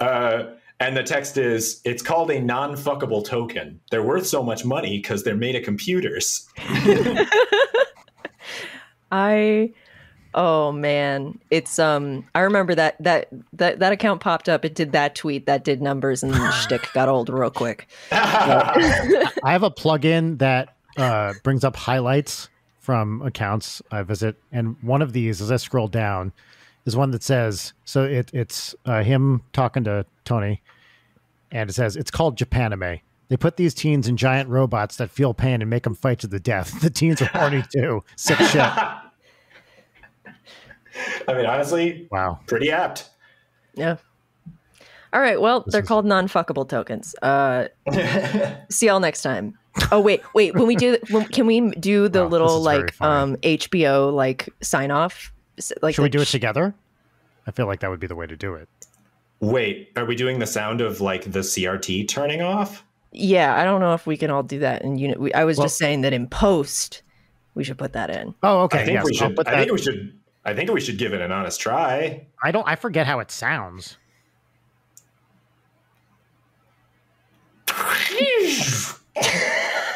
[SPEAKER 4] Uh, and the text is it's called a non fuckable token. They're worth so much money because they're made of computers.
[SPEAKER 3] I Oh man, it's um. I remember that that that that account popped up. It did that tweet that did numbers, and the shtick got old real quick.
[SPEAKER 5] I have a plugin that uh, brings up highlights from accounts I visit, and one of these, as I scroll down, is one that says so. It, it's uh, him talking to Tony, and it says it's called Japanime. They put these teens in giant robots that feel pain and make them fight to the death. The teens are horny too. Sick shit.
[SPEAKER 4] I mean, honestly,
[SPEAKER 5] Wow.
[SPEAKER 4] pretty apt.
[SPEAKER 3] Yeah. All right. Well, they're
[SPEAKER 5] is-
[SPEAKER 3] called non-fuckable tokens. Uh, see y'all next time. Oh wait, wait. When we do, when, can we do the
[SPEAKER 5] Wow,
[SPEAKER 3] little like um HBO like sign off? Like
[SPEAKER 5] Should we
[SPEAKER 3] the
[SPEAKER 5] do it together? I feel like that would be the way to do it.
[SPEAKER 4] Wait, are we doing the sound of like the CRT turning off?
[SPEAKER 3] Yeah, I don't know if we can all do that in unit. We, I was
[SPEAKER 5] Well-
[SPEAKER 3] just saying that in post, we should put that in.
[SPEAKER 5] Oh, okay.
[SPEAKER 4] I think
[SPEAKER 5] yes,
[SPEAKER 4] we should. I think we should. I think we should give it an honest try.
[SPEAKER 5] I don't. I forget how it sounds.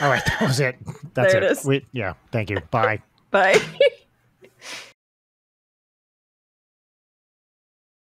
[SPEAKER 5] All right, that was it. That's
[SPEAKER 3] There it
[SPEAKER 5] it.
[SPEAKER 3] is.
[SPEAKER 5] We, yeah. Thank you. Bye.
[SPEAKER 3] Bye.